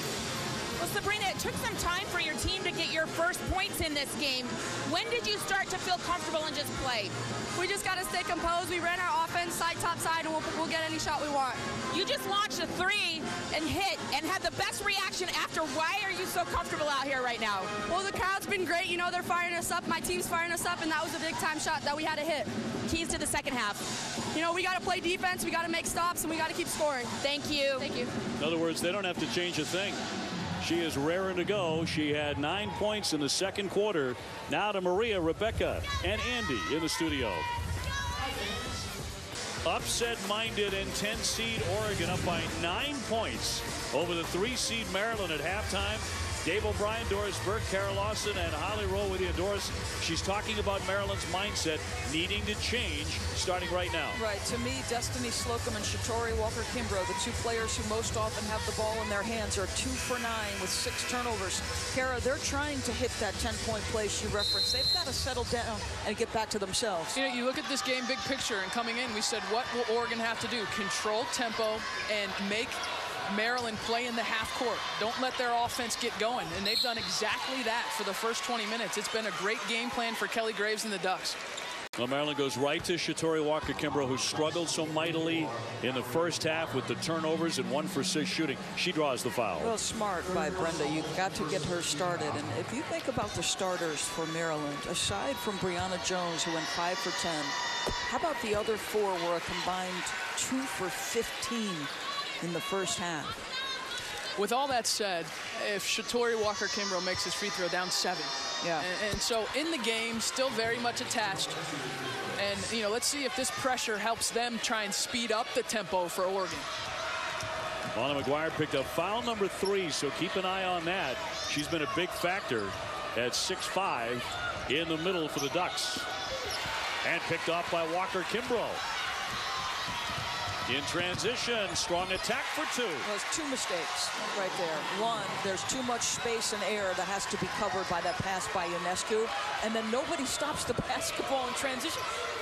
Speaker 4: Well, Sabrina, it took some time for your team to get your first points in this game. When did you start to feel comfortable and just play?
Speaker 9: We just got to stay composed. We ran our offense side, top side, and we'll, we'll get any shot we want.
Speaker 4: You just launched a three and hit and had the best reaction after. Why are you so comfortable out here right now?
Speaker 9: Well, the crowd's been great. You know, they're firing us up. My team's firing us up, and that was a big time shot that we had to hit.
Speaker 4: Keys to the second half.
Speaker 9: You know, we got to play defense, we got to make stops, and we got to keep scoring.
Speaker 4: Thank you.
Speaker 9: Thank you.
Speaker 1: In other words, they don't have to change a thing. She is raring to go. She had nine points in the second quarter. Now to Maria, Rebecca, and Andy in the studio. Upset-minded and 10 seed Oregon up by nine points over the three seed Maryland at halftime. Dave O'Brien, Doris Burke, Kara Lawson, and Holly Rowe with you. Doris, she's talking about Maryland's mindset needing to change starting right now.
Speaker 2: Right. To me, Destiny Slocum and Shatori Walker Kimbrough, the two players who most often have the ball in their hands, are two for nine with six turnovers. Kara, they're trying to hit that 10-point play she referenced. They've got to settle down and get back to themselves.
Speaker 3: You know, you look at this game big picture, and coming in, we said, what will Oregon have to do? Control tempo and make Maryland play in the half court. Don't let their offense get going. And they've done exactly that for the first 20 minutes. It's been a great game plan for Kelly Graves and the Ducks.
Speaker 1: Well, Maryland goes right to Shatori Walker Kimbrough, who struggled so mightily in the first half with the turnovers and one for six shooting. She draws the foul.
Speaker 2: Well, smart by Brenda. You've got to get her started. And if you think about the starters for Maryland, aside from Brionna Jones, who went five for 10, how about the other four were a combined two for 15 in the first half?
Speaker 3: With all that said, if Shatori Walker Kimbrough makes his free throw down seven,
Speaker 2: Yeah.
Speaker 3: and, and so in the game, still very much attached. And, you know, let's see if this pressure helps them try and speed up the tempo for Oregon.
Speaker 1: Lana McGwire picked up foul number three, so keep an eye on that. She's been a big factor at 6'5 in the middle for the Ducks. And picked off by Walker Kimbrough. In transition, strong attack for two.
Speaker 2: There's two mistakes right there. One, there's too much space and air that has to be covered by that pass by Ionescu, and then nobody stops the basketball in transition.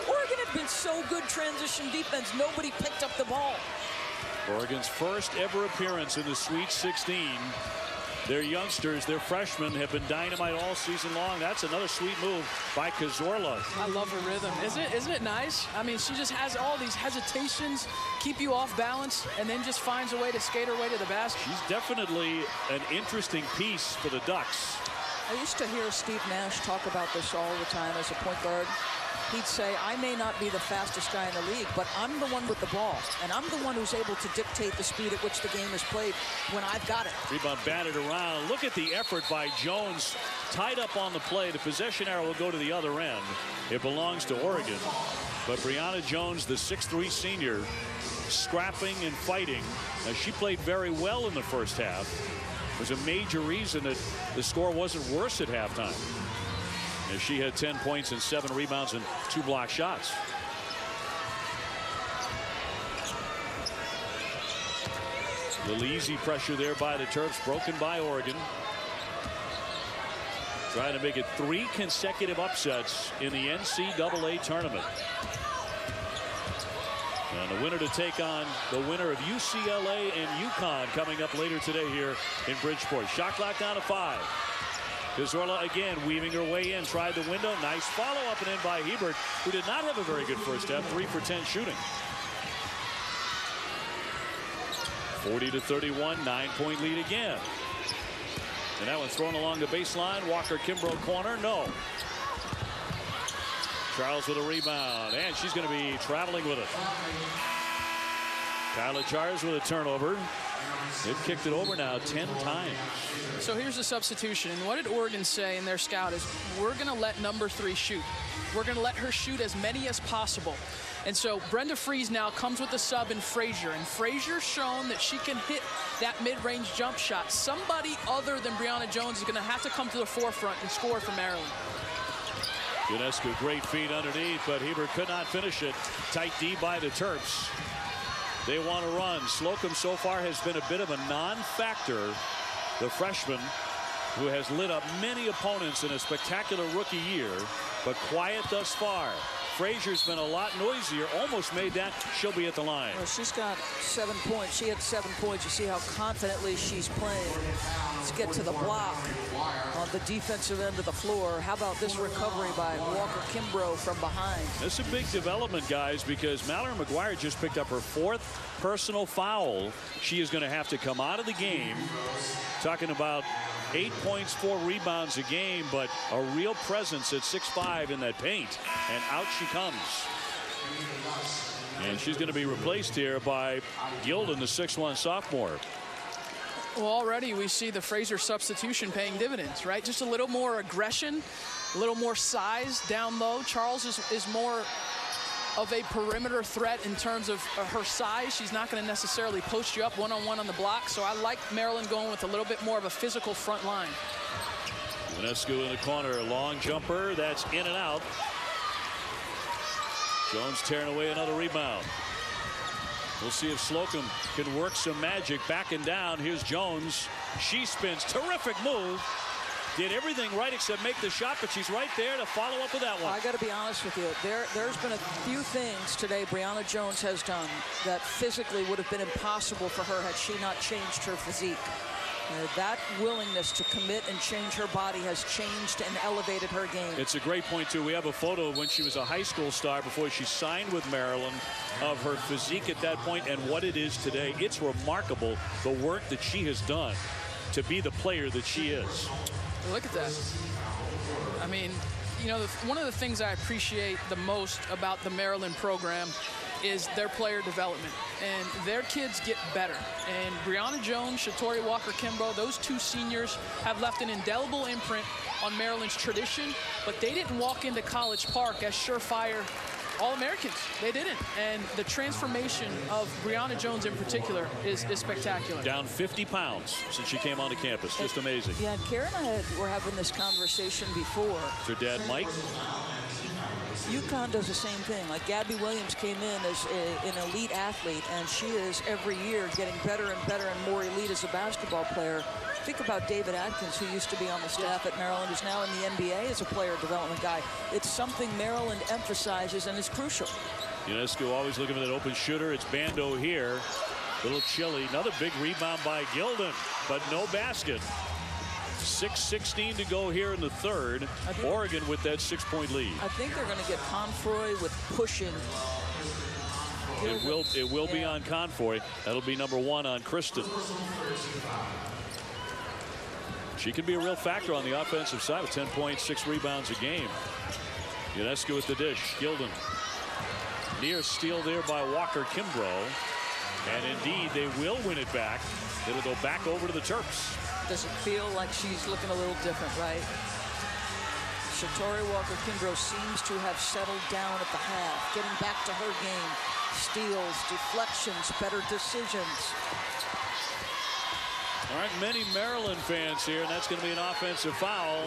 Speaker 2: Oregon had been so good transition defense, nobody picked up the ball.
Speaker 1: Oregon's first ever appearance in the Sweet 16. Their youngsters, their freshmen, have been dynamite all season long. That's another sweet move by Cazorla.
Speaker 3: I love her rhythm. Isn't it, isn't it nice? I mean, she just has all these hesitations, keep you off balance, and then just finds a way to skate her way to the basket.
Speaker 1: She's definitely an interesting piece for the Ducks.
Speaker 2: I used to hear Steve Nash talk about this all the time as a point guard he'd say, I may not be the fastest guy in the league, but I'm the one with the ball, and I'm the one who's able to dictate the speed at which the game is played when I've got it.
Speaker 1: Rebound batted around. Look at the effort by Jones. Tied up on the play. The possession arrow will go to the other end. It belongs to Oregon. But Brionna Jones, the 6'3 senior, scrapping and fighting. Now, she played very well in the first half. Was a major reason that the score wasn't worse at halftime. As she had 10 points and seven rebounds and two block shots. Little easy pressure there by the Terps, broken by Oregon. Trying to make it three consecutive upsets in the NCAA tournament. And the winner to take on the winner of UCLA and UConn coming up later today here in Bridgeport. Shot clock down to five. Cazorla again weaving her way in. Tried the window. Nice follow up and in by Hebard, who did not have a very good first half. Three for 10 shooting. 40 to 31. Nine point lead again. And that one thrown along the baseline. Walker Kimbrough corner. No. Charles with a rebound. And she's going to be traveling with it. Kyla Charles with a turnover. They've kicked it over now 10 times.
Speaker 3: So here's the substitution. And what did Oregon say in their scout is we're going to let number three shoot. We're going to let her shoot as many as possible. And so Brenda Frese now comes with the sub in Fraser. And Fraser's shown that she can hit that mid-range jump shot. Somebody other than Brionna Jones is going to have to come to the forefront and score for Maryland.
Speaker 1: Ionescu, great feed underneath, but Hebard could not finish it. Tight D by the Terps. They want to run. Slocum so far has been a bit of a non-factor. The freshman who has lit up many opponents in a spectacular rookie year, but quiet thus far. Fraser's been a lot noisier, almost made that. She'll be at the line.
Speaker 2: Well, she's got seven points. She had seven points. You see how confidently she's playing. Let's get to the block on the defensive end of the floor. How about this recovery by Walker Kimbrough from behind?
Speaker 1: This is a big development, guys, because Mallory McGwire just picked up her fourth personal foul. She is going to have to come out of the game. Talking about eight points, four rebounds a game, but a real presence at 6'5 in that paint. And out she comes. And she's going to be replaced here by Gildon, the 6'1 sophomore.
Speaker 3: Well, already we see the Fraser substitution paying dividends, right? Just a little more aggression, a little more size down low. Charles is, is more of a perimeter threat in terms of uh, her size. She's not going to necessarily post you up one-on-one -on, -one on the block. So I like Maryland going with a little bit more of a physical front line.
Speaker 1: Ionescu in the corner, long jumper. That's in and out. Jones tearing away another rebound. We'll see if Slocum can work some magic backing down. Here's Jones. She spins. Terrific move. Did everything right except make the shot, but she's right there to follow up with that one.
Speaker 2: I got to be honest with you. There, there's been a few things today Brionna Jones has done that physically would have been impossible for her had she not changed her physique. Uh, that willingness to commit and change her body has changed and elevated her game.
Speaker 1: It's a great point, too. We have a photo of when she was a high school star before she signed with Maryland of her physique at that point and what it is today. It's remarkable the work that she has done to be the player that she is.
Speaker 3: Look at that. I mean, you know, one of the things I appreciate the most about the Maryland program is their player development. And their kids get better. And Brionna Jones, Shatori Walker Kimbrough, those two seniors have left an indelible imprint on Maryland's tradition, but they didn't walk into College Park as surefire all-Americans. They didn't. And the transformation of Brionna Jones in particular is, is spectacular.
Speaker 1: Down 50 pounds since she came onto campus. Just amazing.
Speaker 2: Yeah, and Karen and I had, were having this conversation before.
Speaker 1: It's her dad, Mike.
Speaker 2: UConn does the same thing. Like Gabby Williams came in as a, an elite athlete, and she is every year getting better and better and more elite as a basketball player. Think about David Atkins, who used to be on the staff at Maryland, who's now in the NBA as a player development guy. It's something Maryland emphasizes and is crucial.
Speaker 1: Ionescu always looking for that open shooter. It's Bando here. A little chilly. Another big rebound by Gildon, but no basket. 6.16 to go here in the third. Oregon with that six-point lead.
Speaker 2: I think they're going to get Confroy with pushing.
Speaker 1: It will it will be on Confroy. That'll be number one on Kristen. She can be a real factor on the offensive side with 10 points, six rebounds a game. Ionescu with the dish. Gildon. Near steal there by Walker Kimbrough. And indeed, they will win it back. It'll go back over to the Terps.
Speaker 2: Does it feel like she's looking a little different, right? Shatori Walker Kimbrough seems to have settled down at the half, getting back to her game. Steals, deflections, better decisions.
Speaker 1: Right, many Maryland fans here, and that's going to be an offensive foul.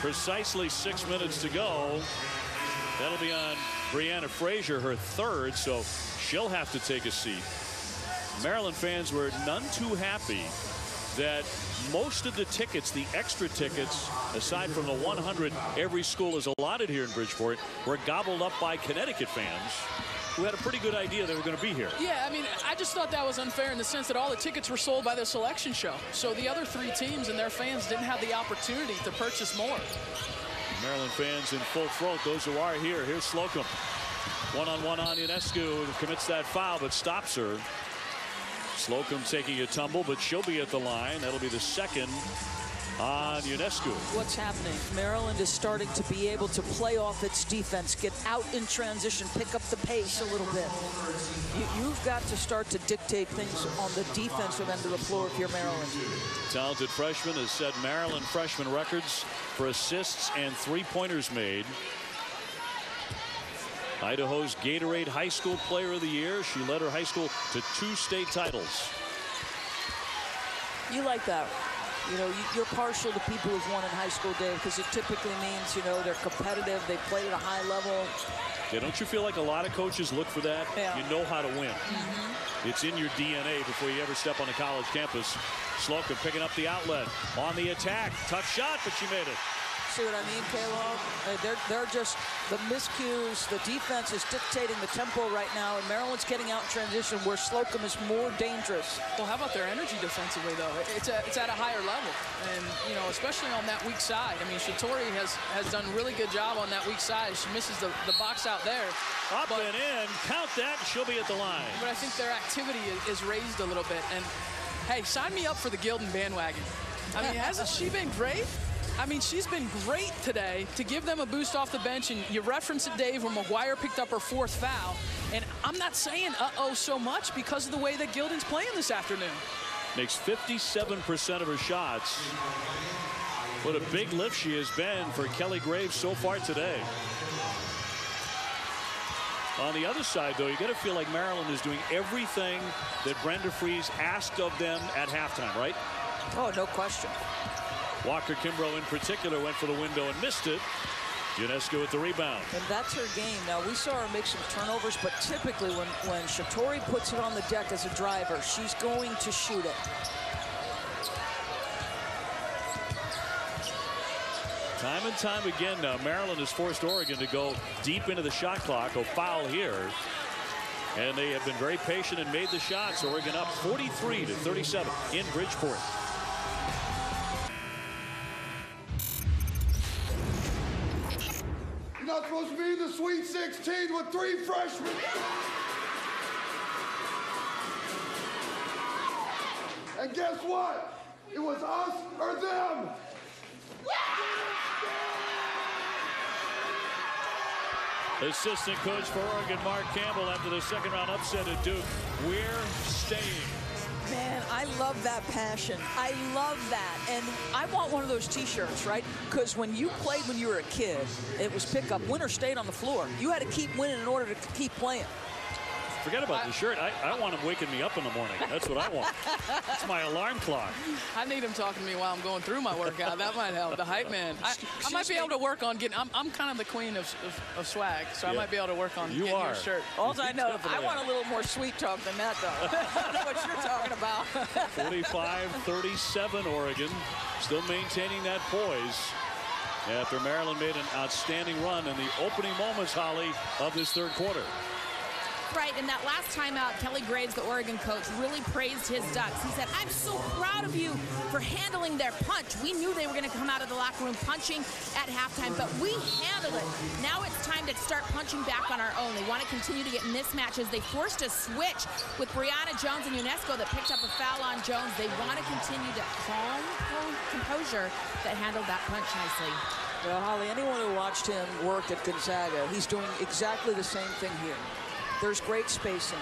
Speaker 1: Precisely six minutes to go. That'll be on Brianna Fraser, her third, so she'll have to take a seat. Maryland fans were none too happy that most of the tickets, the extra tickets, aside from the 100 every school is allotted here in Bridgeport, were gobbled up by Connecticut fans who had a pretty good idea they were going to be here.
Speaker 3: Yeah, I mean, I just thought that was unfair in the sense that all the tickets were sold by the selection show. So the other three teams and their fans didn't have the opportunity to purchase more.
Speaker 1: Maryland fans in full throat, those who are here. Here's Slocum. One-on-one on Ionescu, commits that foul, but stops her. Slocum taking a tumble, but she'll be at the line. That'll be the second on Ionescu.
Speaker 2: What's happening? Maryland is starting to be able to play off its defense, get out in transition, pick up the pace a little bit. You, have got to start to dictate things on the defensive end of the floor if you're Maryland.
Speaker 1: Talented freshman has set Maryland freshman records for assists and three-pointers made. Idaho's Gatorade High School Player of the Year. She led her high school to two state titles.
Speaker 2: You like that. You know, you're partial to people who've won in high school, Dave, because it typically means, you know, they're competitive, they play at a high level.
Speaker 1: Yeah, don't you feel like a lot of coaches look for that?
Speaker 2: Yeah.
Speaker 1: You know how to win.
Speaker 2: Mm -hmm.
Speaker 1: It's in your DNA before you ever step on a college campus. Slocum picking up the outlet on the attack. Tough shot, but she made it
Speaker 2: see what I mean, Caleb? Uh, they're, they're just the miscues. The defense is dictating the tempo right now, and Maryland's getting out in transition where Slocum is more dangerous.
Speaker 3: Well, how about their energy defensively, though? It's, a, it's at a higher level, and, you know, especially on that weak side. I mean, Shatori has, has done a really good job on that weak side. She misses the, the box out there.
Speaker 1: Up but, and in. Count that. She'll be at the line.
Speaker 3: But I think their activity is, is raised a little bit. And, hey, sign me up for the Gildon bandwagon. I mean, hasn't she been great? I mean, she's been great today to give them a boost off the bench. And you referenced it, Dave, when McGwire picked up her fourth foul. And I'm not saying uh-oh so much because of the way that Gildon's playing this afternoon.
Speaker 1: Makes 57% of her shots. What a big lift she has been for Kelly Graves so far today. On the other side, though, you got to feel like Maryland is doing everything that Brenda Frese asked of them at halftime, right?
Speaker 2: Oh, no question.
Speaker 1: Walker Kimbrough in particular went for the window and missed it. Ionescu with the rebound.
Speaker 2: And that's her game. Now, we saw her make some turnovers, but typically when, when Shatori puts it on the deck as a driver, she's going to shoot it.
Speaker 1: Time and time again now, Maryland has forced Oregon to go deep into the shot clock. A foul here. And they have been very patient and made the shots. Oregon up 43 to 37 in Bridgeport.
Speaker 10: You're not supposed to be in the Sweet 16 with three freshmen. And guess what? It was us or them.
Speaker 1: Assistant coach for Oregon, Mark Campbell, after the second round upset at Duke. We're staying.
Speaker 2: Man, I love that passion. I love that. And I want one of those t-shirts, right? Because when you played when you were a kid, it was pickup. Winner stayed on the floor. You had to keep winning in order to keep playing.
Speaker 1: Forget about the shirt. I, I want him waking me up in the morning. That's what I want. It's my alarm clock.
Speaker 3: I need him talking to me while I'm going through my workout. That might help. The hype man. I, I might be able to work on getting. I'm, I'm kind of the queen of, of, of swag, so I might be able to work on
Speaker 1: You
Speaker 3: getting
Speaker 1: are.
Speaker 3: your shirt.
Speaker 2: All I know, I want a little more sweet talk than that, though. I don't know what you're talking about.
Speaker 1: 45-37 Oregon. Still maintaining that poise after Maryland made an outstanding run in the opening moments, Holly, of this third quarter.
Speaker 4: Right, and that last time out, Kelly Graves, the Oregon coach, really praised his Ducks. He said, I'm so proud of you for handling their punch. We knew they were going to come out of the locker room punching at halftime, but we handled it. Now it's time to start punching back on our own. They want to continue to get mismatches. They forced a switch with Brionna Jones and Ionescu that picked up a foul on Jones. They want to continue to calm composure that handled that punch nicely.
Speaker 2: Well, Holly, anyone who watched him work at Gonzaga, he's doing exactly the same thing here. There's great spacing.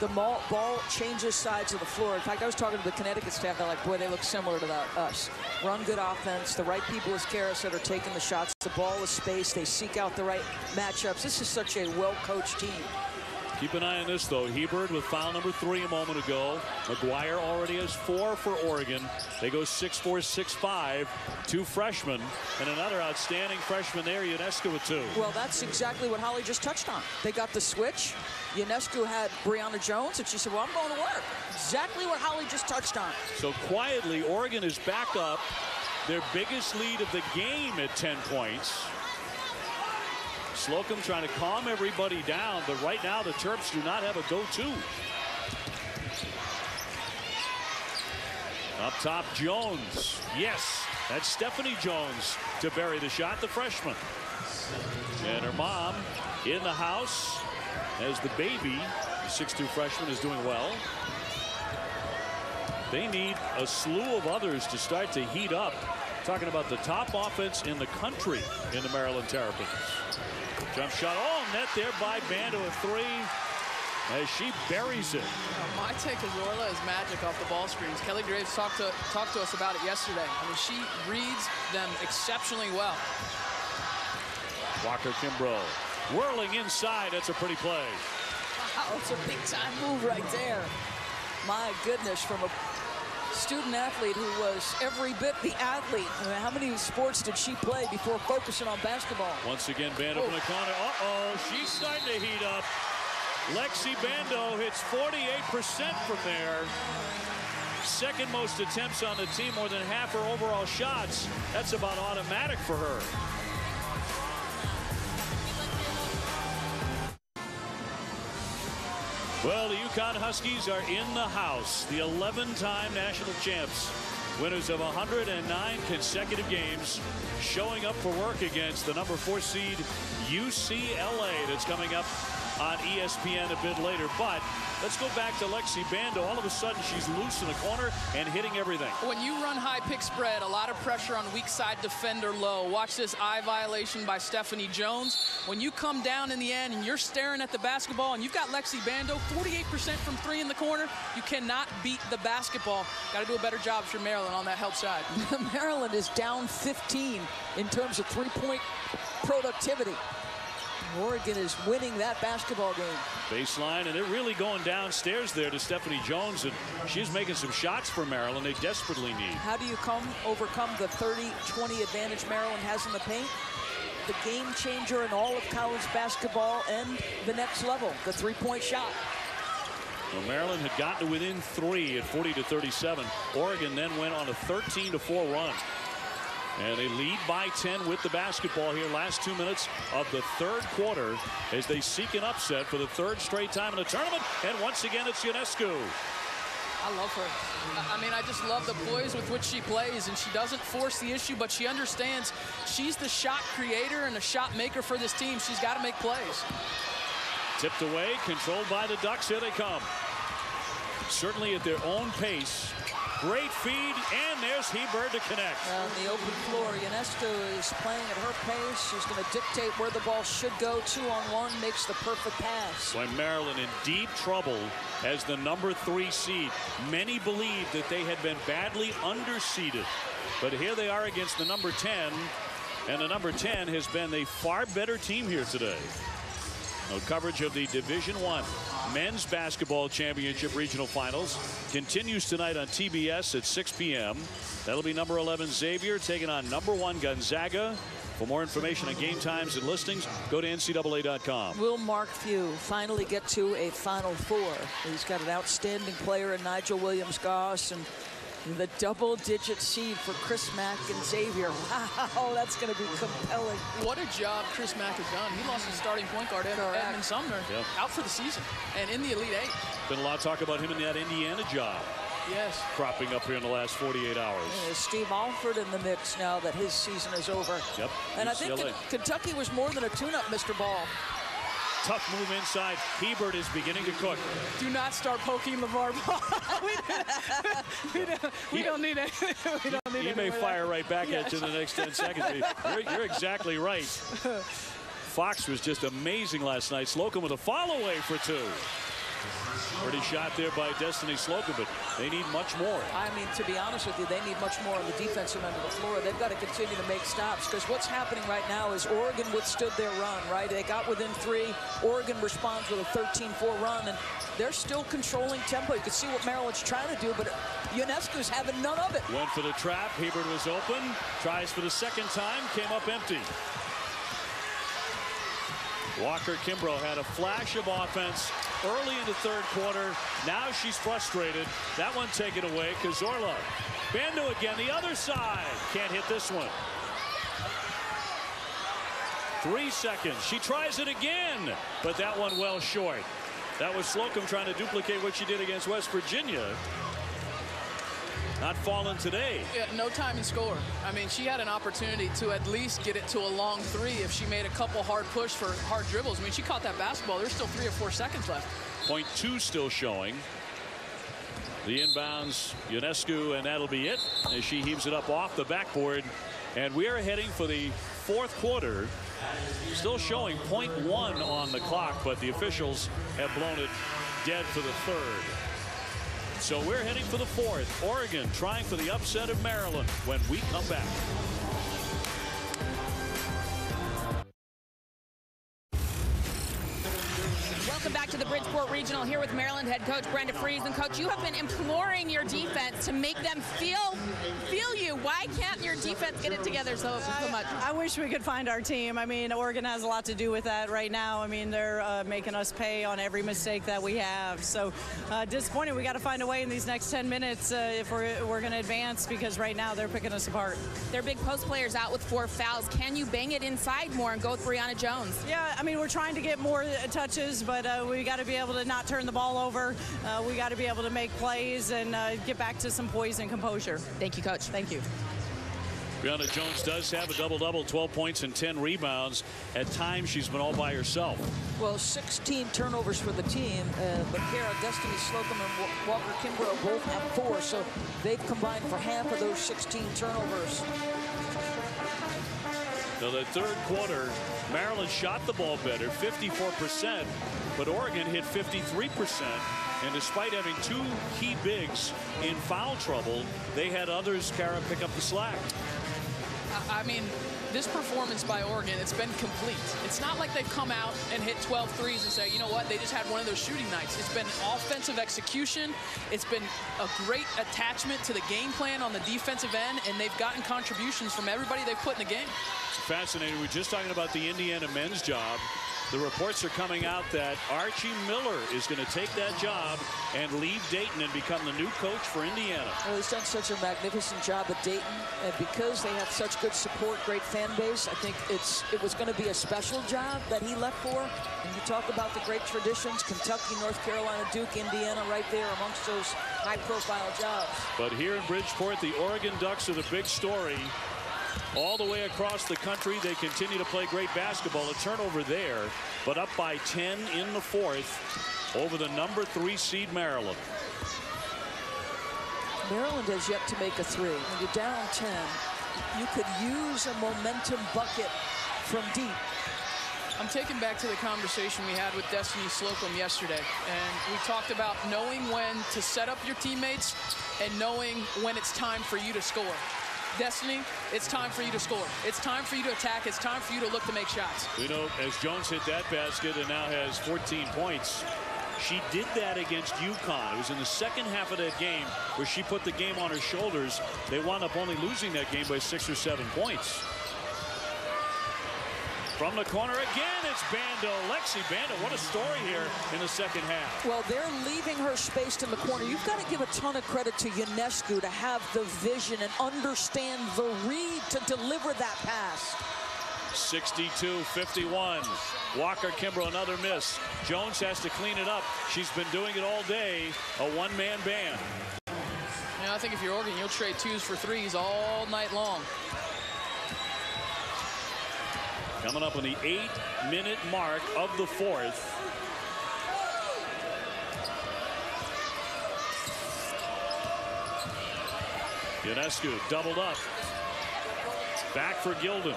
Speaker 2: The ball, changes sides of the floor. In fact, I was talking to the Connecticut staff. They're like, boy, they look similar to that, us. Run good offense. The right people, as Kara said, are taking the shots. The ball is spaced. They seek out the right matchups. This is such a well-coached team.
Speaker 1: Keep an eye on this, though. Hebard with foul number three a moment ago. McGwire already has four for Oregon. They go 6-4, 6-5. Two freshmen and another outstanding freshman there, Ionescu with two.
Speaker 2: Well, that's exactly what Holly just touched on. They got the switch. Ionescu had Brionna Jones, and she said, well, I'm going to work. Exactly what Holly just touched on.
Speaker 1: So quietly, Oregon is back up. Their biggest lead of the game at 10 points. Slocum trying to calm everybody down, but right now the Terps do not have a go-to. Up top, Jones. Yes, that's Stephanie Jones to bury the shot, the freshman. And her mom in the house as the baby, the 6'2 freshman, is doing well. They need a slew of others to start to heat up. Talking about the top offense in the country in the Maryland Terrapins. Jump shot. all net there by Bando at three as she buries it.
Speaker 3: Uh, my take is Orla is magic off the ball screens. Kelly Graves talked to talked to us about it yesterday. I mean, she reads them exceptionally well.
Speaker 1: Walker Kimbrough whirling inside. That's a pretty play.
Speaker 2: Wow, it's a big time move right there. My goodness, from a student athlete who was every bit the athlete. How many sports did she play before focusing on basketball?
Speaker 1: Once again, Bando oh. corner. Uh-oh, she's starting to heat up. Lexi Bando hits 48% from there. Second most attempts on the team, more than half her overall shots. That's about automatic for her. Well, the UConn Huskies are in the house. The 11-time national champs, winners of 109 consecutive games, showing up for work against the number four seed UCLA that's coming up on ESPN a bit later. But let's go back to Lexi Bando. All of a sudden, she's loose in the corner and hitting everything.
Speaker 3: When you run high pick spread, a lot of pressure on weak side defender low. Watch this eye violation by Stephanie Jones. When you come down in the end and you're staring at the basketball and you've got Lexi Bando, 48% from three in the corner, you cannot beat the basketball. Got to do a better job for Maryland on that help side.
Speaker 2: Maryland is down 15 in terms of three-point productivity. Oregon is winning that basketball game.
Speaker 1: Baseline, and they're really going downstairs there to Stephanie Jones, and she's making some shots for Maryland they desperately need.
Speaker 2: How do you come overcome the 30-20 advantage Maryland has in the paint? The game changer in all of college basketball and the next level, the three-point shot.
Speaker 1: Well, Maryland had gotten to within three at 40 to 37. Oregon then went on a 13 to 4 run. And they lead by 10 with the basketball here last two minutes of the third quarter as they seek an upset for the third straight time in the tournament. And once again, it's Ionescu.
Speaker 3: I love her. I- I mean, I just love the poise with which she plays, and she doesn't force the issue, but she understands she's the shot creator and a shot maker for this team. She's got to make plays.
Speaker 1: Tipped away, controlled by the Ducks. Here they come. Certainly at their own pace. Great feed, and there's Hebard to connect.
Speaker 2: On the open floor, Ionescu is playing at her pace. She's going to dictate where the ball should go. Two on one makes the perfect pass.
Speaker 1: When Maryland in deep trouble as the number three seed. Many believed that they had been badly underseeded. But here they are against the number 10. And the number 10 has been a far better team here today. No coverage of the Division One Men's Basketball Championship Regional Finals continues tonight on TBS at 6 p.m. That'll be number 11 Xavier taking on number one Gonzaga. For more information on game times and listings, go to NCAA.com.
Speaker 2: Will Mark Few finally get to a Final Four? He's got an outstanding player in Nigel Williams-Goss and the double-digit seed for Chris Mack and Xavier. Wow, that's going to be compelling.
Speaker 3: What a job Chris Mack has done. He lost his starting point guard, Ed-
Speaker 2: Correct.
Speaker 3: Edmund Sumner,
Speaker 1: Yep.
Speaker 3: out for the season and in the Elite Eight.
Speaker 1: Been a lot of talk about him in that Indiana job
Speaker 3: Yes.
Speaker 1: cropping up here in the last 48 hours.
Speaker 2: And is Steve Alford in the mix now that his season is over?
Speaker 1: Yep,
Speaker 2: And I think
Speaker 1: UCLA.
Speaker 2: Kentucky was more than a tune-up, Mr. Ball.
Speaker 1: Tough move inside. Hebard is beginning to cook.
Speaker 3: Do not start poking LeVar Ball. we, don't, we, don't, we don't need it. we don't need
Speaker 1: He may fire
Speaker 3: that.
Speaker 1: right back at you in the next 10 seconds. You're, you're exactly right. Fox was just amazing last night. Slocum with a follow away for two. Pretty shot there by Destiny Slocum, but they need much more.
Speaker 2: I mean, to be honest with you, they need much more on the defensive end of the floor. They've got to continue to make stops because what's happening right now is Oregon withstood their run, right? They got within three. Oregon responds with a 13-4 run, and they're still controlling tempo. You can see what Maryland's trying to do, but Ionescu's having none of it.
Speaker 1: Went for the trap. Hebard was open. Tries for the second time. Came up empty. Walker Kimbrough had a flash of offense early in the third quarter. Now she's frustrated. That one taken away. Cazorla. Bando again, the other side. Can't hit this one. Three seconds. She tries it again, but that one well short. That was Slocum trying to duplicate what she did against West Virginia. Not falling today.
Speaker 3: Yeah, no time and score. I mean, she had an opportunity to at least get it to a long three if she made a couple hard push for hard dribbles. I mean, she caught that basketball. There's still three or four seconds left.
Speaker 1: Point two still showing. The inbounds, Ionescu, and that'll be it as she heaves it up off the backboard. And we are heading for the fourth quarter. Still showing point one on the clock, but the officials have blown it dead for the third. So we're heading for the fourth. Oregon trying for the upset of Maryland when we come back.
Speaker 4: Welcome back to the Bridgeport Regional here with Maryland head coach Brenda Frese. And coach, you have been imploring your defense to make them feel feel you. Why can't your defense get it together so, so much?
Speaker 11: I wish we could find our team. I mean, Oregon has a lot to do with that right now. I mean, they're uh, making us pay on every mistake that we have. So uh, disappointed. We got to find a way in these next 10 minutes uh, if we're, we're going to advance because right now they're picking us apart.
Speaker 4: Their big post players out with four fouls. Can you bang it inside more and go with Brionna Jones?
Speaker 11: Yeah, I mean, we're trying to get more uh, touches, but uh, we got to be able to not turn the ball over. Uh, we got to be able to make plays and uh, get back to some poise and composure.
Speaker 4: Thank you, coach.
Speaker 11: Thank you.
Speaker 1: Brionna Jones does have a double-double, 12 points and 10 rebounds. At times, she's been all by herself.
Speaker 2: Well, 16 turnovers for the team, uh, but Kara, Destiny Slocum, and Wa- Walker Kimbrough both have four, so they've combined for half of those 16 turnovers.
Speaker 1: Now, the third quarter, Maryland shot the ball better, 54%, but Oregon hit 53%. And despite having two key bigs in foul trouble, they had others, Kara, pick up the slack.
Speaker 3: I- I mean, this performance by Oregon, it's been complete. It's not like they've come out and hit 12 threes and say, you know what, they just had one of those shooting nights. It's been offensive execution. It's been a great attachment to the game plan on the defensive end, and they've gotten contributions from everybody they've put in the game.
Speaker 1: It's fascinating. We We're just talking about the Indiana men's job. The reports are coming out that Archie Miller is going to take that job and leave Dayton and become the new coach for Indiana.
Speaker 2: Well, he's done such a magnificent job at Dayton, and because they have such good support, great fan base, I think it's it was going to be a special job that he left for. And you talk about the great traditions, Kentucky, North Carolina, Duke, Indiana, right there amongst those high-profile jobs.
Speaker 1: But here in Bridgeport, the Oregon Ducks are the big story. All the way across the country, they continue to play great basketball. A turnover there, but up by 10 in the fourth over the number three seed Maryland.
Speaker 2: Maryland has yet to make a three. When you're down 10, you could use a momentum bucket from deep.
Speaker 3: I'm taken back to the conversation we had with Destiny Slocum yesterday. And we talked about knowing when to set up your teammates and knowing when it's time for you to score. Destiny, it's time for you to score. It's time for you to attack. It's time for you to look to make shots.
Speaker 1: We know as Jones hit that basket and now has 14 points. She did that against UConn. It was in the second half of that game where she put the game on her shoulders. They wound up only losing that game by six or seven points. From the corner again, it's Bando. Lexi Bando, what a story here in the second half.
Speaker 2: Well, they're leaving her spaced in the corner. You've got to give a ton of credit to Ionescu to have the vision and understand the read to deliver that pass.
Speaker 1: 62-51. Walker Kimbrough, another miss. Jones has to clean it up. She's been doing it all day. A one-man band.
Speaker 3: Yeah, I think if you're Oregon, you'll trade twos for threes all night long.
Speaker 1: Coming up on the eight-minute mark of the fourth. Ionescu doubled up. Back for Gildon.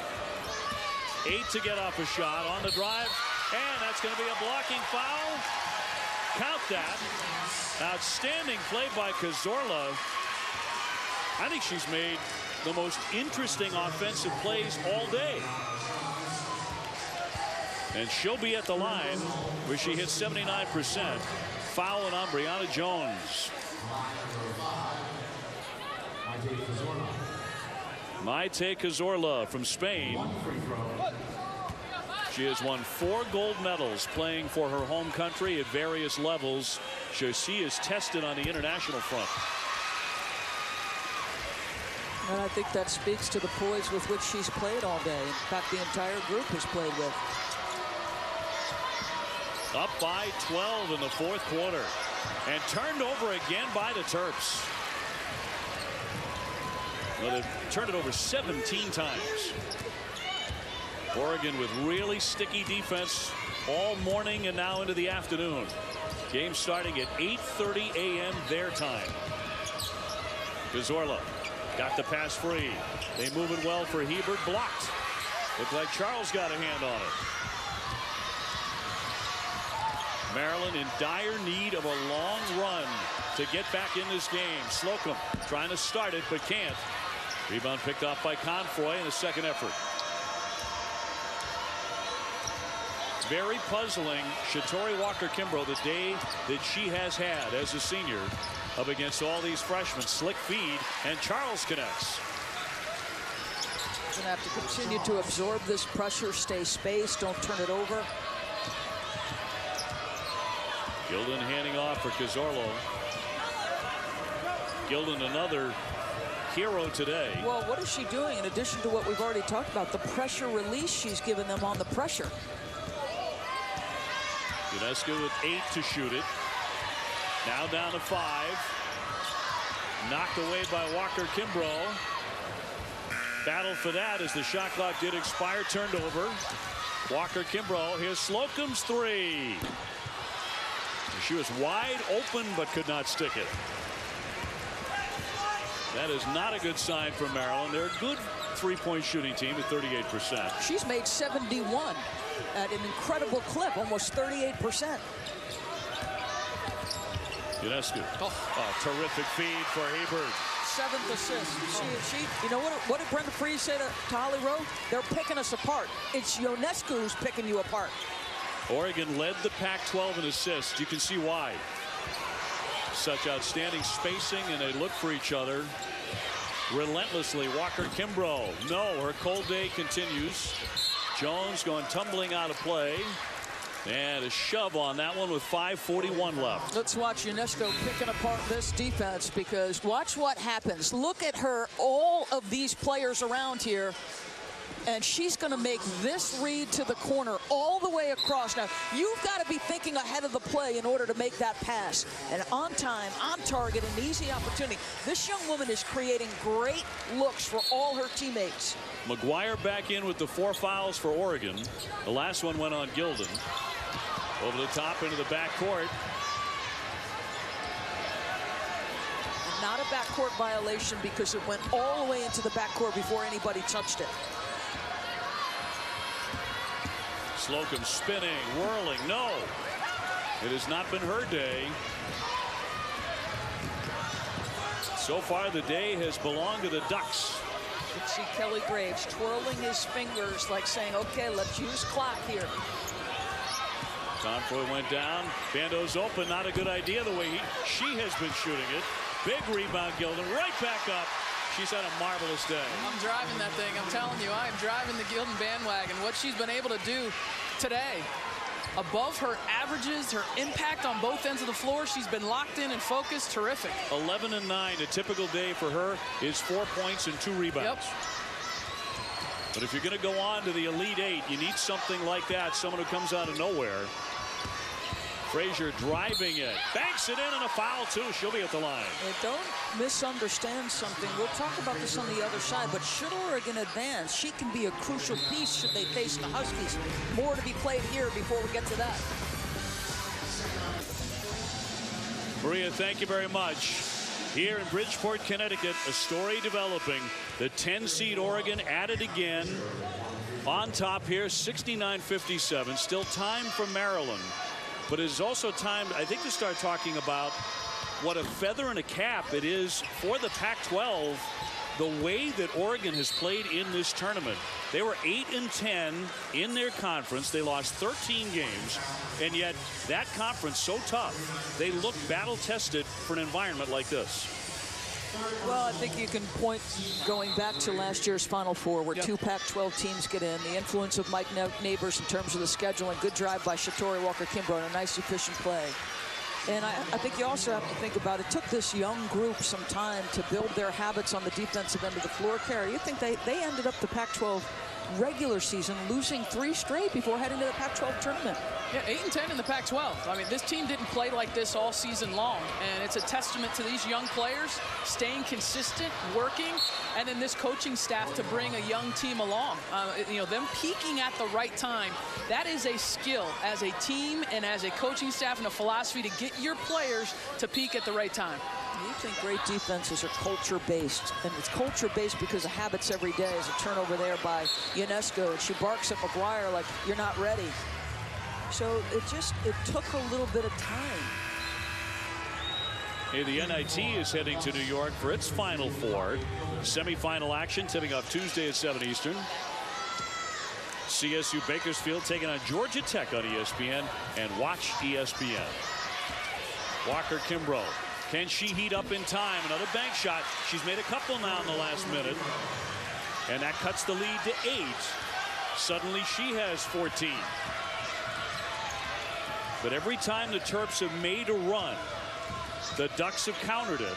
Speaker 1: Eight to get off a shot on the drive. And that's going to be a blocking foul. Count that. Outstanding play by Cazorla. I think she's made the most interesting offensive plays all day. And she'll be at the line where she hits 79%. Fouling on Brionna Jones. Maite Cazorla from Spain. She has won four gold medals playing for her home country at various levels. She is tested on the international front.
Speaker 2: And I think that speaks to the poise with which she's played all day. In fact, the entire group has played with.
Speaker 1: Up by 12 in the fourth quarter. And turned over again by the Terps. Well, they've turned it over 17 times. Oregon with really sticky defense all morning and now into the afternoon. Game starting at 8.30 a.m. their time. Cazorla got the pass free. They move it well for Hebard. Blocked. Looked like Charles got a hand on it. Maryland in dire need of a long run to get back in this game. Slocum trying to start it but can't. Rebound picked off by Confroy in the second effort. Very puzzling. Shatori Walker Kimbrough the day that she has had as a senior up against all these freshmen. Slick feed and Charles connects.
Speaker 2: Going to have to continue to absorb this pressure, stay spaced, don't turn it over.
Speaker 1: Gildon handing off for Cazorla. Gildon another hero today.
Speaker 2: Well, what is she doing in addition to what we've already talked about? The pressure release she's given them on the pressure.
Speaker 1: Ionescu with eight to shoot it. Now down to five. Knocked away by Walker Kimbrough. Battle for that as the shot clock did expire. Turned over. Walker Kimbrough. Here's Slocum's three. She was wide open but could not stick it. That is not a good sign for Maryland. They're a good three-point shooting team at 38%.
Speaker 2: She's made 71 at an incredible clip, almost 38%.
Speaker 1: Ionescu. Oh, a terrific feed for Hebard.
Speaker 2: Seventh assist. She, she, you know what? What did Brenda Frese say to, to Holly Rowe? They're picking us apart. It's Ionescu who's picking you apart.
Speaker 1: Oregon led the Pac-12 in assists. You can see why. Such outstanding spacing, and they look for each other relentlessly. Walker Kimbrough. No, her cold day continues. Jones going tumbling out of play. And a shove on that one with 5.41 left.
Speaker 2: Let's watch Ionescu picking apart this defense because watch what happens. Look at her, all of these players around here and she's going to make this read to the corner all the way across. Now, you've got to be thinking ahead of the play in order to make that pass. And on time, on target, an easy opportunity. This young woman is creating great looks for all her teammates.
Speaker 1: McGwire back in with the four fouls for Oregon. The last one went on Gildon. Over the top into the backcourt.
Speaker 2: Not a backcourt violation because it went all the way into the backcourt before anybody touched it.
Speaker 1: Slocum spinning, whirling. No, it has not been her day. So far, the day has belonged to the Ducks.
Speaker 2: You can see Kelly Graves twirling his fingers like saying, okay, let's use clock here.
Speaker 1: Confroy went down. Bando's open. Not a good idea the way he, she has been shooting it. Big rebound, Gildon. Right back up. She's had a marvelous day.
Speaker 3: I'm driving that thing. I'm telling you, I am driving the Gildon bandwagon. What she's been able to do today, above her averages, her impact on both ends of the floor, she's been locked in and focused. Terrific.
Speaker 1: 11 and 9. A typical day for her is four points and two rebounds.
Speaker 3: Yep.
Speaker 1: But if you're going to go on to the Elite Eight, you need something like that, someone who comes out of nowhere. Fraser driving it, banks it in, and a foul too. She'll be at the line.
Speaker 2: And don't misunderstand something. We'll talk about this on the other side, but should Oregon advance, she can be a crucial piece should they face the Huskies. More to be played here before we get to that.
Speaker 1: Maria, thank you very much. Here in Bridgeport, Connecticut, a story developing. The 10 seed Oregon at it again. On top here, 69-57. Still time for Maryland. But it is also time, I think, to start talking about what a feather in a cap it is for the Pac-12 the way that Oregon has played in this tournament. They were 8 and 10 in their conference. They lost 13 games, and yet that conference so tough. They look battle tested for an environment like this.
Speaker 2: Well, I think you can point going back to last year's Final Four where yep. two Pac-12 teams get in. The influence of Mike Neighbors in terms of the schedule and good drive by Shatori Walker-Kimbrough and a nice efficient play. And I, I, think you also have to think about it took this young group some time to build their habits on the defensive end of the floor. Carrie, you think they, they ended up the Pac-12 regular season, losing three straight before heading to the Pac-12 tournament.
Speaker 3: Yeah, 8 and 10 in the Pac-12. I mean, this team didn't play like this all season long, and it's a testament to these young players staying consistent, working, and then this coaching staff to bring a young team along. Uh, you know, them peaking at the right time, that is a skill as a team and as a coaching staff and a philosophy to get your players to peak at the right time.
Speaker 2: You think great defenses are culture-based, and it's culture-based because of habits every day. As a turnover there by Ionescu, and she barks at McGwire like, you're not ready. So it just, it took a little bit of time.
Speaker 1: Hey, the NIT is heading to New York for its Final Four. Semifinal action tipping off Tuesday at 7 Eastern. CSU Bakersfield taking on Georgia Tech on ESPN and watch ESPN. Walker Kimbrough can she heat up in time? Another bank shot. She's made a couple now in the last minute. And that cuts the lead to eight. Suddenly she has 14. But every time the Terps have made a run, the Ducks have countered it.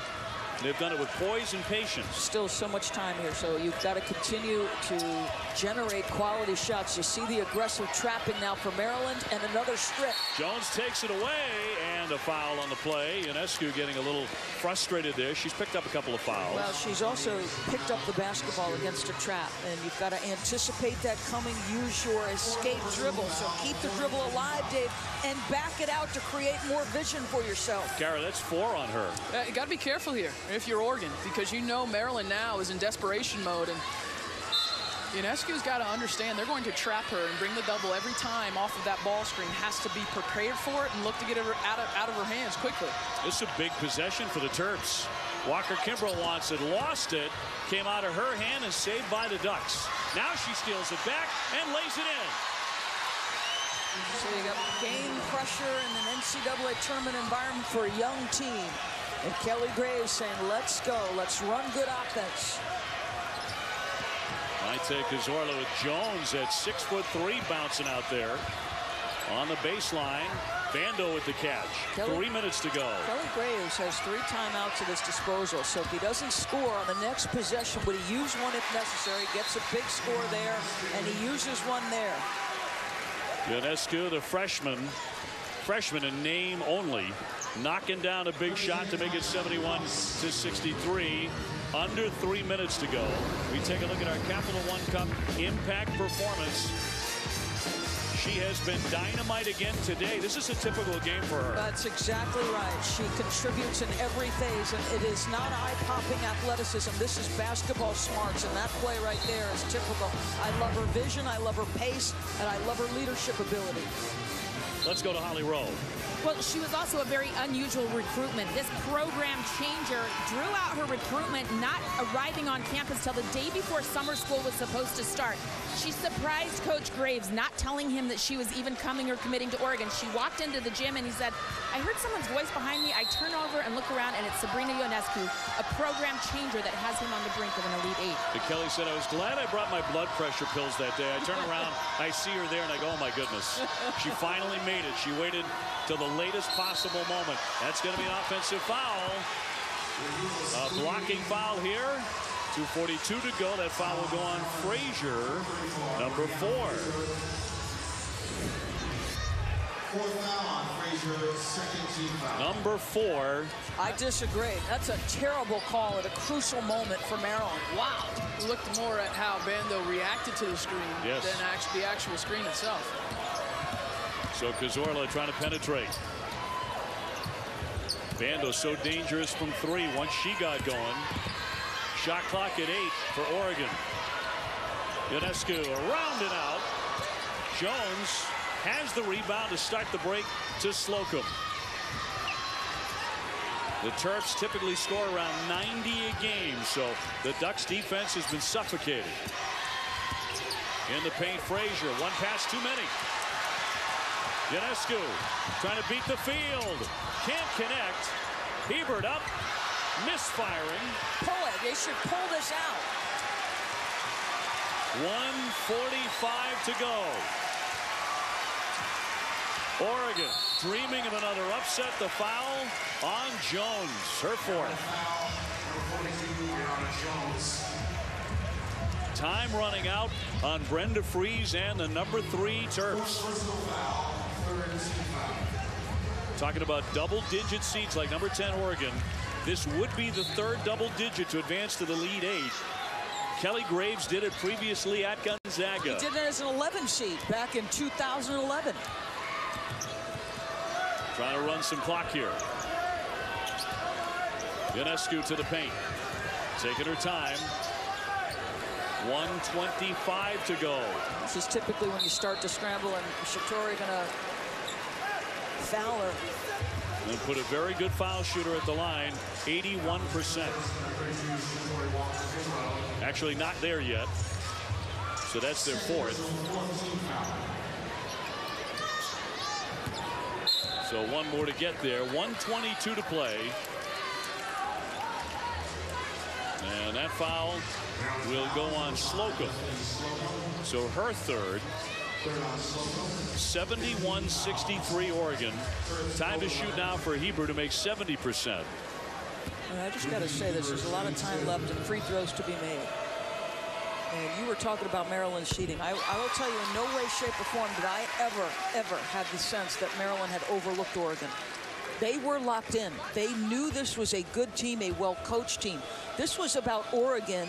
Speaker 1: They've done it with poise and patience.
Speaker 2: Still so much time here, so you've got to continue to generate quality shots. You see the aggressive trapping now for Maryland and another strip.
Speaker 1: Jones takes it away and a foul on the play. Ionescu getting a little frustrated there. She's picked up a couple of fouls.
Speaker 2: Well, she's also picked up the basketball against a trap, and you've got to anticipate that coming. Use your escape dribble, so keep the dribble alive, Dave, and back it out to create more vision for yourself.
Speaker 1: Kara, that's four on her.
Speaker 3: Uh, you got to be careful here if you're Oregon, because you know Maryland now is in desperation mode, and Ionescu's got to understand they're going to trap her and bring the double every time off of that ball screen. Has to be prepared for it and look to get it out of, out of her hands quickly.
Speaker 1: This is a big possession for the Terps. Walker Kimbrough wants it, lost it, came out of her hand and saved by the Ducks. Now she steals it back and lays it in.
Speaker 2: So you got game pressure in an NCAA tournament environment for a young team. And Kelly Graves saying, let's go, let's run good offense.
Speaker 1: Maite Cazorla with Jones at six foot three bouncing out there on the baseline. Bando with the catch. Kelly, three minutes to go.
Speaker 2: Kelly Graves has three timeouts at his disposal. So if he doesn't score on the next possession, would he use one if necessary? Gets a big score there, and he uses one there.
Speaker 1: Ionescu, the freshman, freshman in name only, knocking down a big shot to make it 71 to 63 under three minutes to go. We take a look at our Capital One Cup impact performance. She has been dynamite again today. This is a typical game for her.
Speaker 2: That's exactly right. She contributes in every phase, and it is not eye-popping athleticism. This is basketball smarts, and that play right there is typical. I love her vision, I love her pace, and I love her leadership ability.
Speaker 1: Let's go to Holly Rowe.
Speaker 4: Well, she was also a very unusual recruitment. This program changer drew out her recruitment, not arriving on campus till the day before summer school was supposed to start. She surprised Coach Graves, not telling him that she was even coming or committing to Oregon. She walked into the gym and he said, I heard someone's voice behind me. I turn over and look around, and it's Sabrina Ionescu, a program changer that has him on the brink of an Elite Eight.
Speaker 1: And Kelly said, I was glad I brought my blood pressure pills that day. I turn around, I see her there, and I go, oh my goodness. She finally made it. She waited till the latest possible moment. That's going to be an offensive foul. A blocking foul here. 2.42 to go. That foul will go on Fraser, number four. Number four.
Speaker 2: I disagree. That's a terrible call at a crucial moment for Maryland.
Speaker 3: Wow. Looked more at how Bando reacted to the screen
Speaker 1: yes.
Speaker 3: than actually the actual screen itself.
Speaker 1: So Cazorla trying to penetrate. Bando so dangerous from three once she got going. Shot clock at eight for Oregon. Ionescu around and out. Jones has the rebound to start the break to Slocum. The Terps typically score around 90 a game, so the Ducks defense has been suffocated. In the paint, Fraser. One pass too many. Ionescu trying to beat the field. Can't connect. Hebard up. Misfiring.
Speaker 2: Pull it. They should pull this out.
Speaker 1: 145 to go. Oregon dreaming of another upset. The foul on Jones. Her fourth. Time running out on Brenda Frese and the number three Terps. Talking about double-digit seeds like number 10 Oregon. This would be the third double digit to advance to the lead eight. Kelly Graves did it previously at Gonzaga.
Speaker 2: He did it as an 11 sheet back in 2011.
Speaker 1: Trying to run some clock here. Ionescu to the paint. Taking her time. 125 to go.
Speaker 2: This is typically when you start to scramble and Shatori gonna foul her.
Speaker 1: And put a very good foul shooter at the line, 81%. Actually not there yet. So that's their fourth. So one more to get there. 122 to play. And that foul will go on Slocum. So her third. 71-63 Oregon. Time to shoot now for Hebard to make 70%.
Speaker 2: I just got to say this. There's a lot of time left and free throws to be made. And you were talking about Maryland cheating. I, I, will tell you in no way, shape, or form did I ever, ever have the sense that Maryland had overlooked Oregon. They were locked in. They knew this was a good team, a well-coached team. This was about Oregon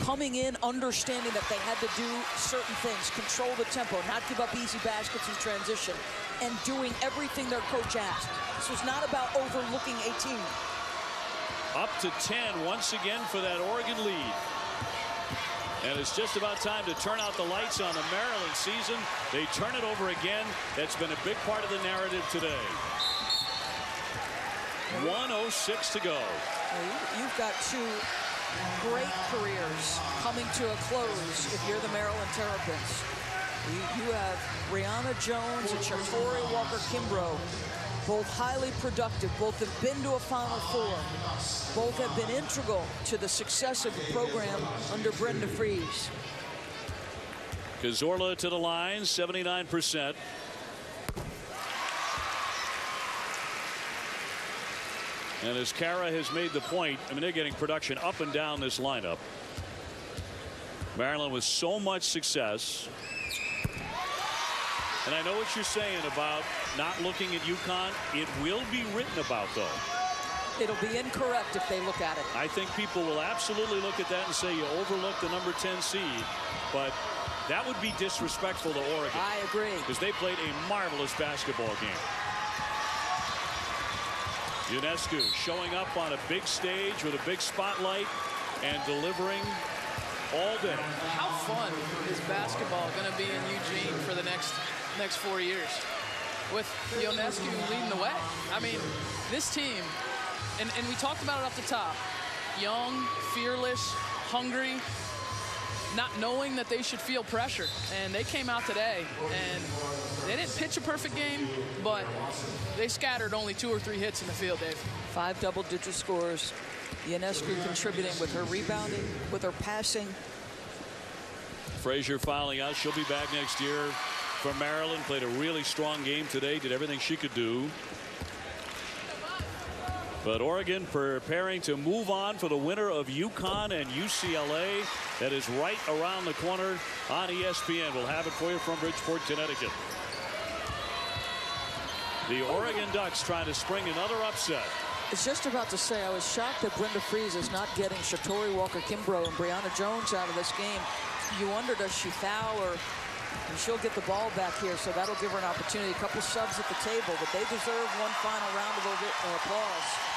Speaker 2: coming in, understanding that they had to do certain things, control the tempo, not give up easy baskets in transition, and doing everything their coach asked. This was not about overlooking a team.
Speaker 1: Up to 10 once again for that Oregon lead. And it's just about time to turn out the lights on the Maryland season. They turn it over again. That's been a big part of the narrative today. 106 to go.
Speaker 2: Well, you've got two great careers coming to a close if you're the Maryland Terrapins. You, you have Brionna Jones and Shatori Walker Kimbrough, both highly productive. Both have been to a Final Four. Both have been integral to the success of the program under Brenda Frese.
Speaker 1: Cazorla to the line, 79%. And as Kara has made the point, I mean, they're getting production up and down this lineup. Maryland with so much success. And I know what you're saying about not looking at UConn. It will be written about, though.
Speaker 2: It'll be incorrect if they look at it.
Speaker 1: I think people will absolutely look at that and say you overlooked the number 10 seed. But that would be disrespectful to Oregon.
Speaker 2: I agree.
Speaker 1: Because they played a marvelous basketball game. Ionescu showing up on a big stage with a big spotlight and delivering all day.
Speaker 3: How fun is basketball going to be in Eugene for the next next four years? with Ionescu leading the way. I mean, this team, and, and we talked about it off the top, young, fearless, hungry, not knowing that they should feel pressure. And they came out today, and they didn't pitch a perfect game, but they scattered only two or three hits in the field, Dave.
Speaker 2: Five double-digit scores. Ionescu contributing with her rebounding, with her passing.
Speaker 1: Fraser filing out. She'll be back next year for Maryland. Played a really strong game today. Did everything she could do. But Oregon preparing to move on for the winner of UConn and UCLA. That is right around the corner on ESPN. We'll have it for you from Bridgeport, Connecticut. The Oregon Ducks trying to spring another upset.
Speaker 2: I was just about to say I was shocked that Brenda Frese is not getting Shatori Walker Kimbrough and Brionna Jones out of this game. You wonder does she foul or she'll get the ball back here, so that'll give her an opportunity. A couple subs at the table, but they deserve one final round of uh, applause.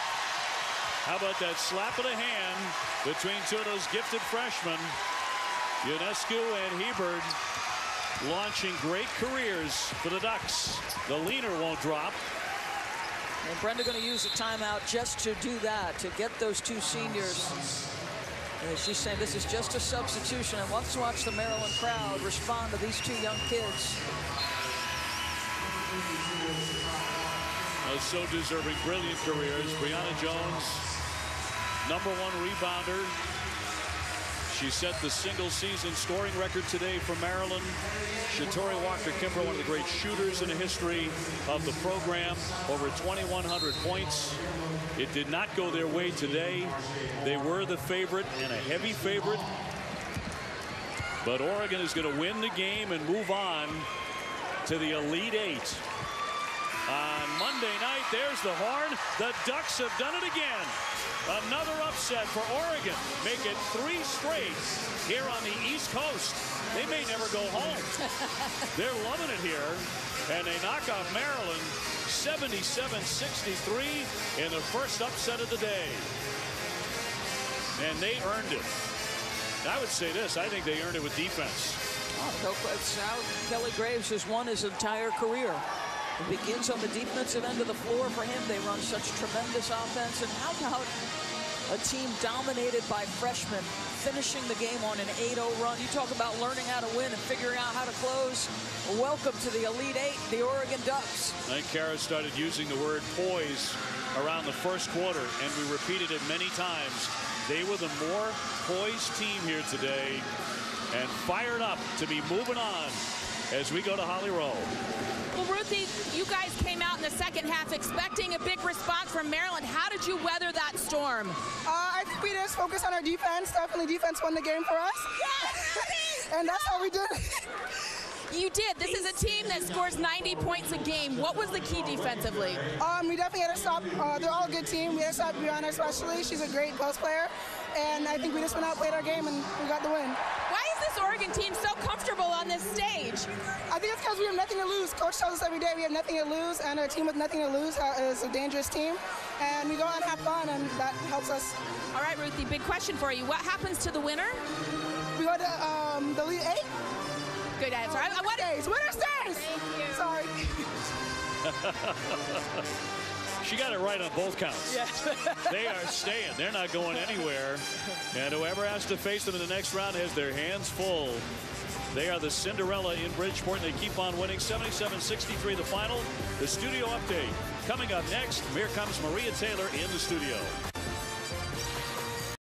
Speaker 1: How about that slap of the hand between two of those gifted freshmen, Ionescu and Hebard, launching great careers for the Ducks. The leaner won't drop.
Speaker 2: And Brenda going to use a timeout just to do that, to get those two seniors. And she's saying this is just a substitution, and let's watch the Maryland crowd respond to these two young kids.
Speaker 1: Uh, so deserving, brilliant careers. Brionna Jones, number one rebounder. She set the single season scoring record today for Maryland. Shatori Walker Kimbrough, one of the great shooters in the history of the program, over 2,100 points. It did not go their way today. They were the favorite and a heavy favorite. But Oregon is going to win the game and move on to the Elite Eight. On Monday night, there's the horn. The Ducks have done it again. Another upset for Oregon. Make it three straight here on the East Coast. They may never go home. They're loving it here. And they knock off Maryland 77-63 in the first upset of the day. And they earned it. I would say this. I think they earned it with defense.
Speaker 2: Oh, how Kelly Graves has won his entire career. It begins on the defensive end of the floor for him. They run such tremendous offense. And how about a team dominated by freshmen finishing the game on an 8-0 run? You talk about learning how to win and figuring out how to close. Welcome to the Elite Eight, the Oregon Ducks.
Speaker 1: I think Kara started using the word poise around the first quarter, and we repeated it many times. They were the more poised team here today and fired up to be moving on as we go to Holly Rowe.
Speaker 4: Well, Ruthie, you guys came out in the second half expecting a big response from Maryland. How did you weather that storm?
Speaker 12: Uh, I think we just focused on our defense. Definitely defense won the game for us. Yes! and that's how we did it.
Speaker 4: You did. This is a team that scores 90 points a game. What was the key defensively?
Speaker 12: Um, we definitely had to stop. Uh, they're all a good team. We had to stop Brionna especially. She's a great post player. And I think we just went out, played our game, and we got the win.
Speaker 4: Why is this Oregon team so comfortable on this stage?
Speaker 12: I think it's because we have nothing to lose. Coach tells us every day we have nothing to lose, and a team with nothing to lose is a dangerous team. And we go out and have fun, and that helps us.
Speaker 4: All right, Ruthie, big question for you. What happens to the winner?
Speaker 12: We go to um, the Elite Eight.
Speaker 4: Good answer. I, I
Speaker 12: what days? Winner stays. Sorry.
Speaker 1: she got it right on both counts.
Speaker 2: Yes.
Speaker 1: they are staying. They're not going anywhere. And whoever has to face them in the next round has their hands full. They are the Cinderella in Bridgeport, and they keep on winning 77-63 the final. The studio update coming up next. Here comes Maria Taylor in the studio.